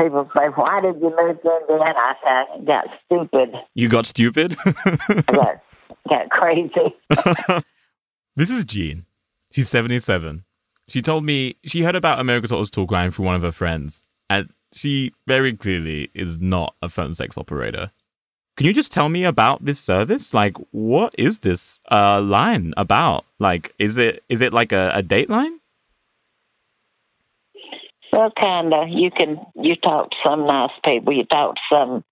Speaker 28: People say, "Why did you move to Indiana?" I said, "I got stupid.
Speaker 4: You got stupid?
Speaker 28: I got got crazy."
Speaker 4: this is Jean. She's 77. She told me she heard about America's Hottest Talk line through one of her friends, and she very clearly is not a phone sex operator. Can you just tell me about this service? Like, what is this uh, line about? Like, is it is it like a, a date line?
Speaker 28: Well, kinda. You can you talk to some nice people. You talk to some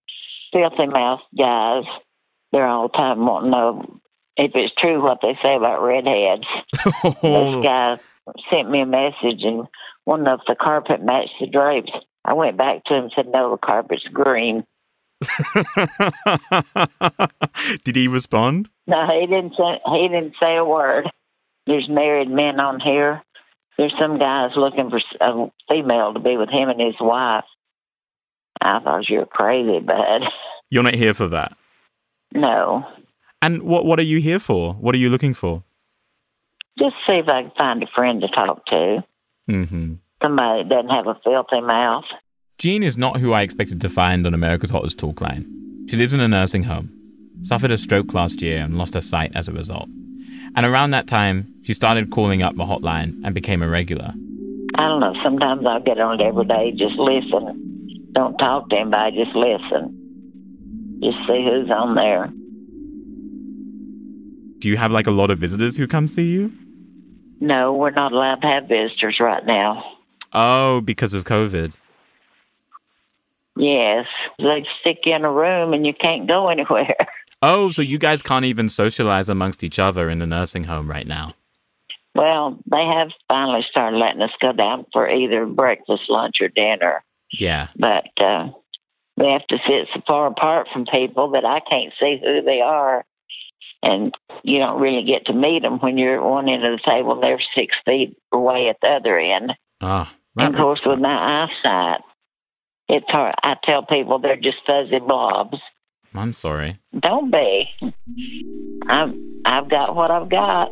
Speaker 28: filthy mouth guys. They're all the time wanting to know if it's true what they say about redheads. This guy sent me a message and to if the carpet matched the drapes. I went back to him and said, No, the carpet's green.
Speaker 4: Did he respond?
Speaker 28: No, he didn't say he didn't say a word. There's married men on here. There's some guys looking for a female to be with him and his wife. I thought you were crazy, bud.
Speaker 4: You're not here for that.
Speaker 28: No,
Speaker 4: And what what are you here for? What are you looking for?
Speaker 28: Just see if I can find a friend to talk to.
Speaker 4: hmm
Speaker 28: Somebody that doesn't have a filthy mouth.
Speaker 4: Jean is not who I expected to find on America's Hottest Talk line. She lives in a nursing home, suffered a stroke last year, and lost her sight as a result. And around that time, she started calling up the hotline and became a regular.
Speaker 28: I don't know. Sometimes I'll get on it every day, just listen. Don't talk to anybody, just listen. Just see who's on there.
Speaker 4: Do you have like a lot of visitors who come see you?
Speaker 28: No, we're not allowed to have visitors right now.
Speaker 4: Oh, because of COVID.
Speaker 28: Yes, they stick you in a room and you can't go anywhere.
Speaker 4: Oh, so you guys can't even socialize amongst each other in the nursing home right now.
Speaker 28: Well, they have finally started letting us go down for either breakfast, lunch, or dinner,
Speaker 4: Yeah.
Speaker 28: but uh, we have to sit so far apart from people that I can't see who they are. And you don't really get to meet them when you're at one end of the table and they're six feet away at the other end.
Speaker 4: Ah,
Speaker 28: And of course, with my eyesight, it's hard. I tell people they're just fuzzy blobs.
Speaker 4: I'm sorry.
Speaker 28: Don't be. I've I've got what I've got.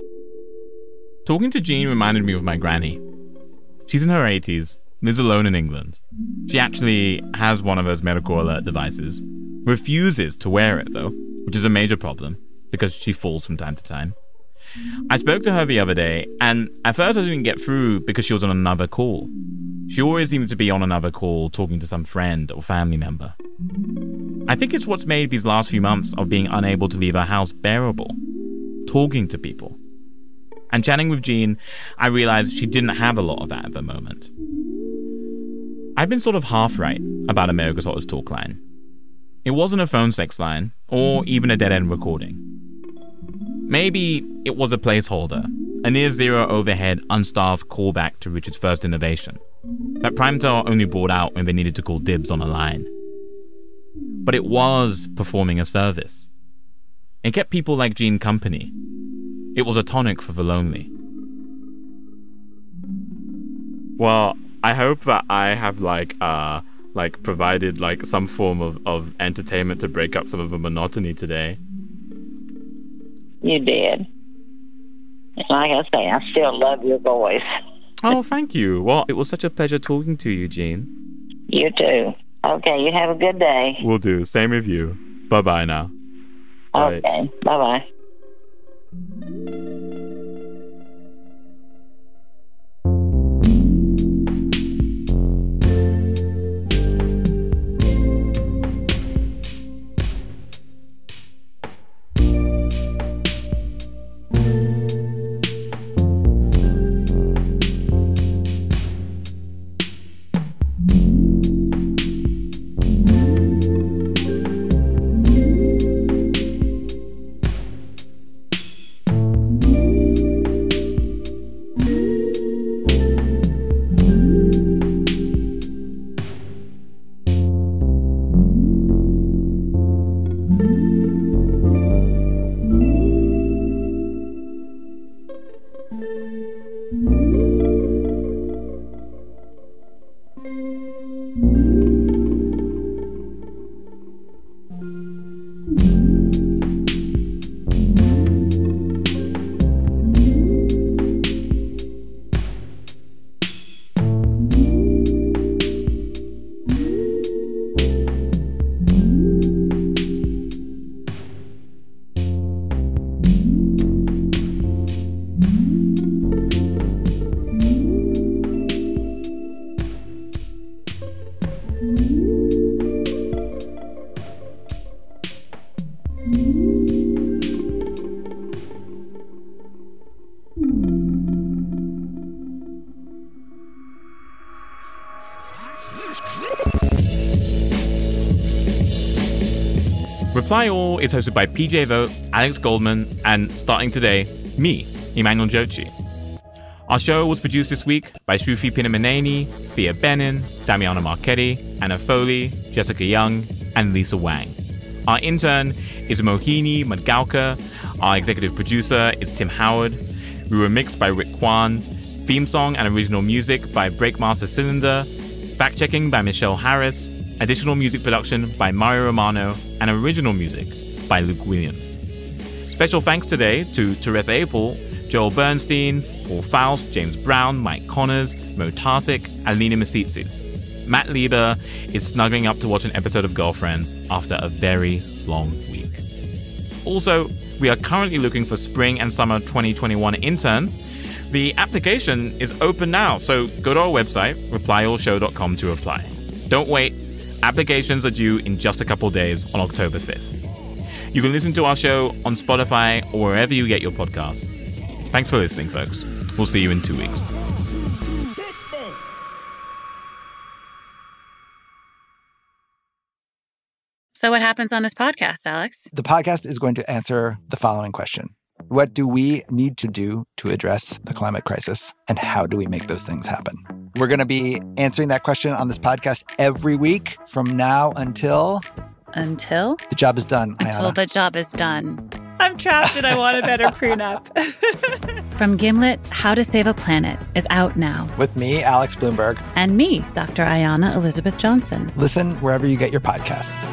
Speaker 4: Talking to Jean reminded me of my granny. She's in her 80s, lives alone in England. She actually has one of those medical alert devices, refuses to wear it though, which is a major problem because she falls from time to time. I spoke to her the other day, and at first I didn't get through because she was on another call. She always seems to be on another call talking to some friend or family member. I think it's what's made these last few months of being unable to leave her house bearable. Talking to people. And chatting with Jean, I realized she didn't have a lot of that at the moment. I've been sort of half right about America's Hottest Talk line. It wasn't a phone sex line, or even a dead end recording. Maybe it was a placeholder, a near zero overhead, unstaffed callback to Richard's first innovation that Primetel only brought out when they needed to call dibs on a line. But it was performing a service. It kept people like Jean company. It was a tonic for the lonely. Well, I hope that I have like uh like provided like some form of, of entertainment to break up some of the monotony today.
Speaker 28: You did. Like I say, I still love your voice.
Speaker 4: Oh, thank you. Well, it was such a pleasure talking to you, Jean.
Speaker 28: You too. Okay, you have a good day.
Speaker 4: We'll do. Same with you. Bye bye now.
Speaker 28: Okay, bye bye.
Speaker 4: Reply All is hosted by PJ Vogt, Alex Goldman, and starting today, me, Emmanuel Dzotsi. Our show was produced this week by Sruthi Pinnamaneni, Thea Benin, Damiano Marchetti, Anna Foley, Jessica Young, and Lisa Wang. Our intern is Mohini Madgavkar. Our executive producer is Tim Howard. We were mixed by Rick Kwan. Theme song and original music by Breakmaster Cylinder. Fact checking by Michelle Harris. Additional music production by Mario Romano. And original music by Luke Williams. Special thanks today to Teresa Apel, Joel Bernstein, Paul Faust, James Brown, Mike Connors, Mo Tarsic, and Lena Masitsis. Matt Lieber is snuggling up to watch an episode of Girlfriends after a very long week. Also, we are currently looking for spring and summer 2021 interns. The application is open now, so go to our website, replyallshow.com to apply. Don't wait, applications are due in just a couple days on October 5th. You can listen to our show on Spotify or wherever you get your podcasts. Thanks for listening, folks. We'll see you in two weeks.
Speaker 29: So, what happens on this podcast, Alex?
Speaker 18: The podcast is going to answer the following question What do we need to do to address the climate crisis? And how do we make those things happen? We're going to be answering that question on this podcast every week from now until.
Speaker 29: Until?
Speaker 18: The job is done.
Speaker 29: Until
Speaker 18: Ayana.
Speaker 29: the job is done.
Speaker 30: I'm trapped and I want a better prenup.
Speaker 29: From Gimlet, How to Save a Planet is out now.
Speaker 18: With me, Alex Blumberg.
Speaker 29: And me, Dr. Ayana Elizabeth Johnson.
Speaker 18: Listen wherever you get your podcasts.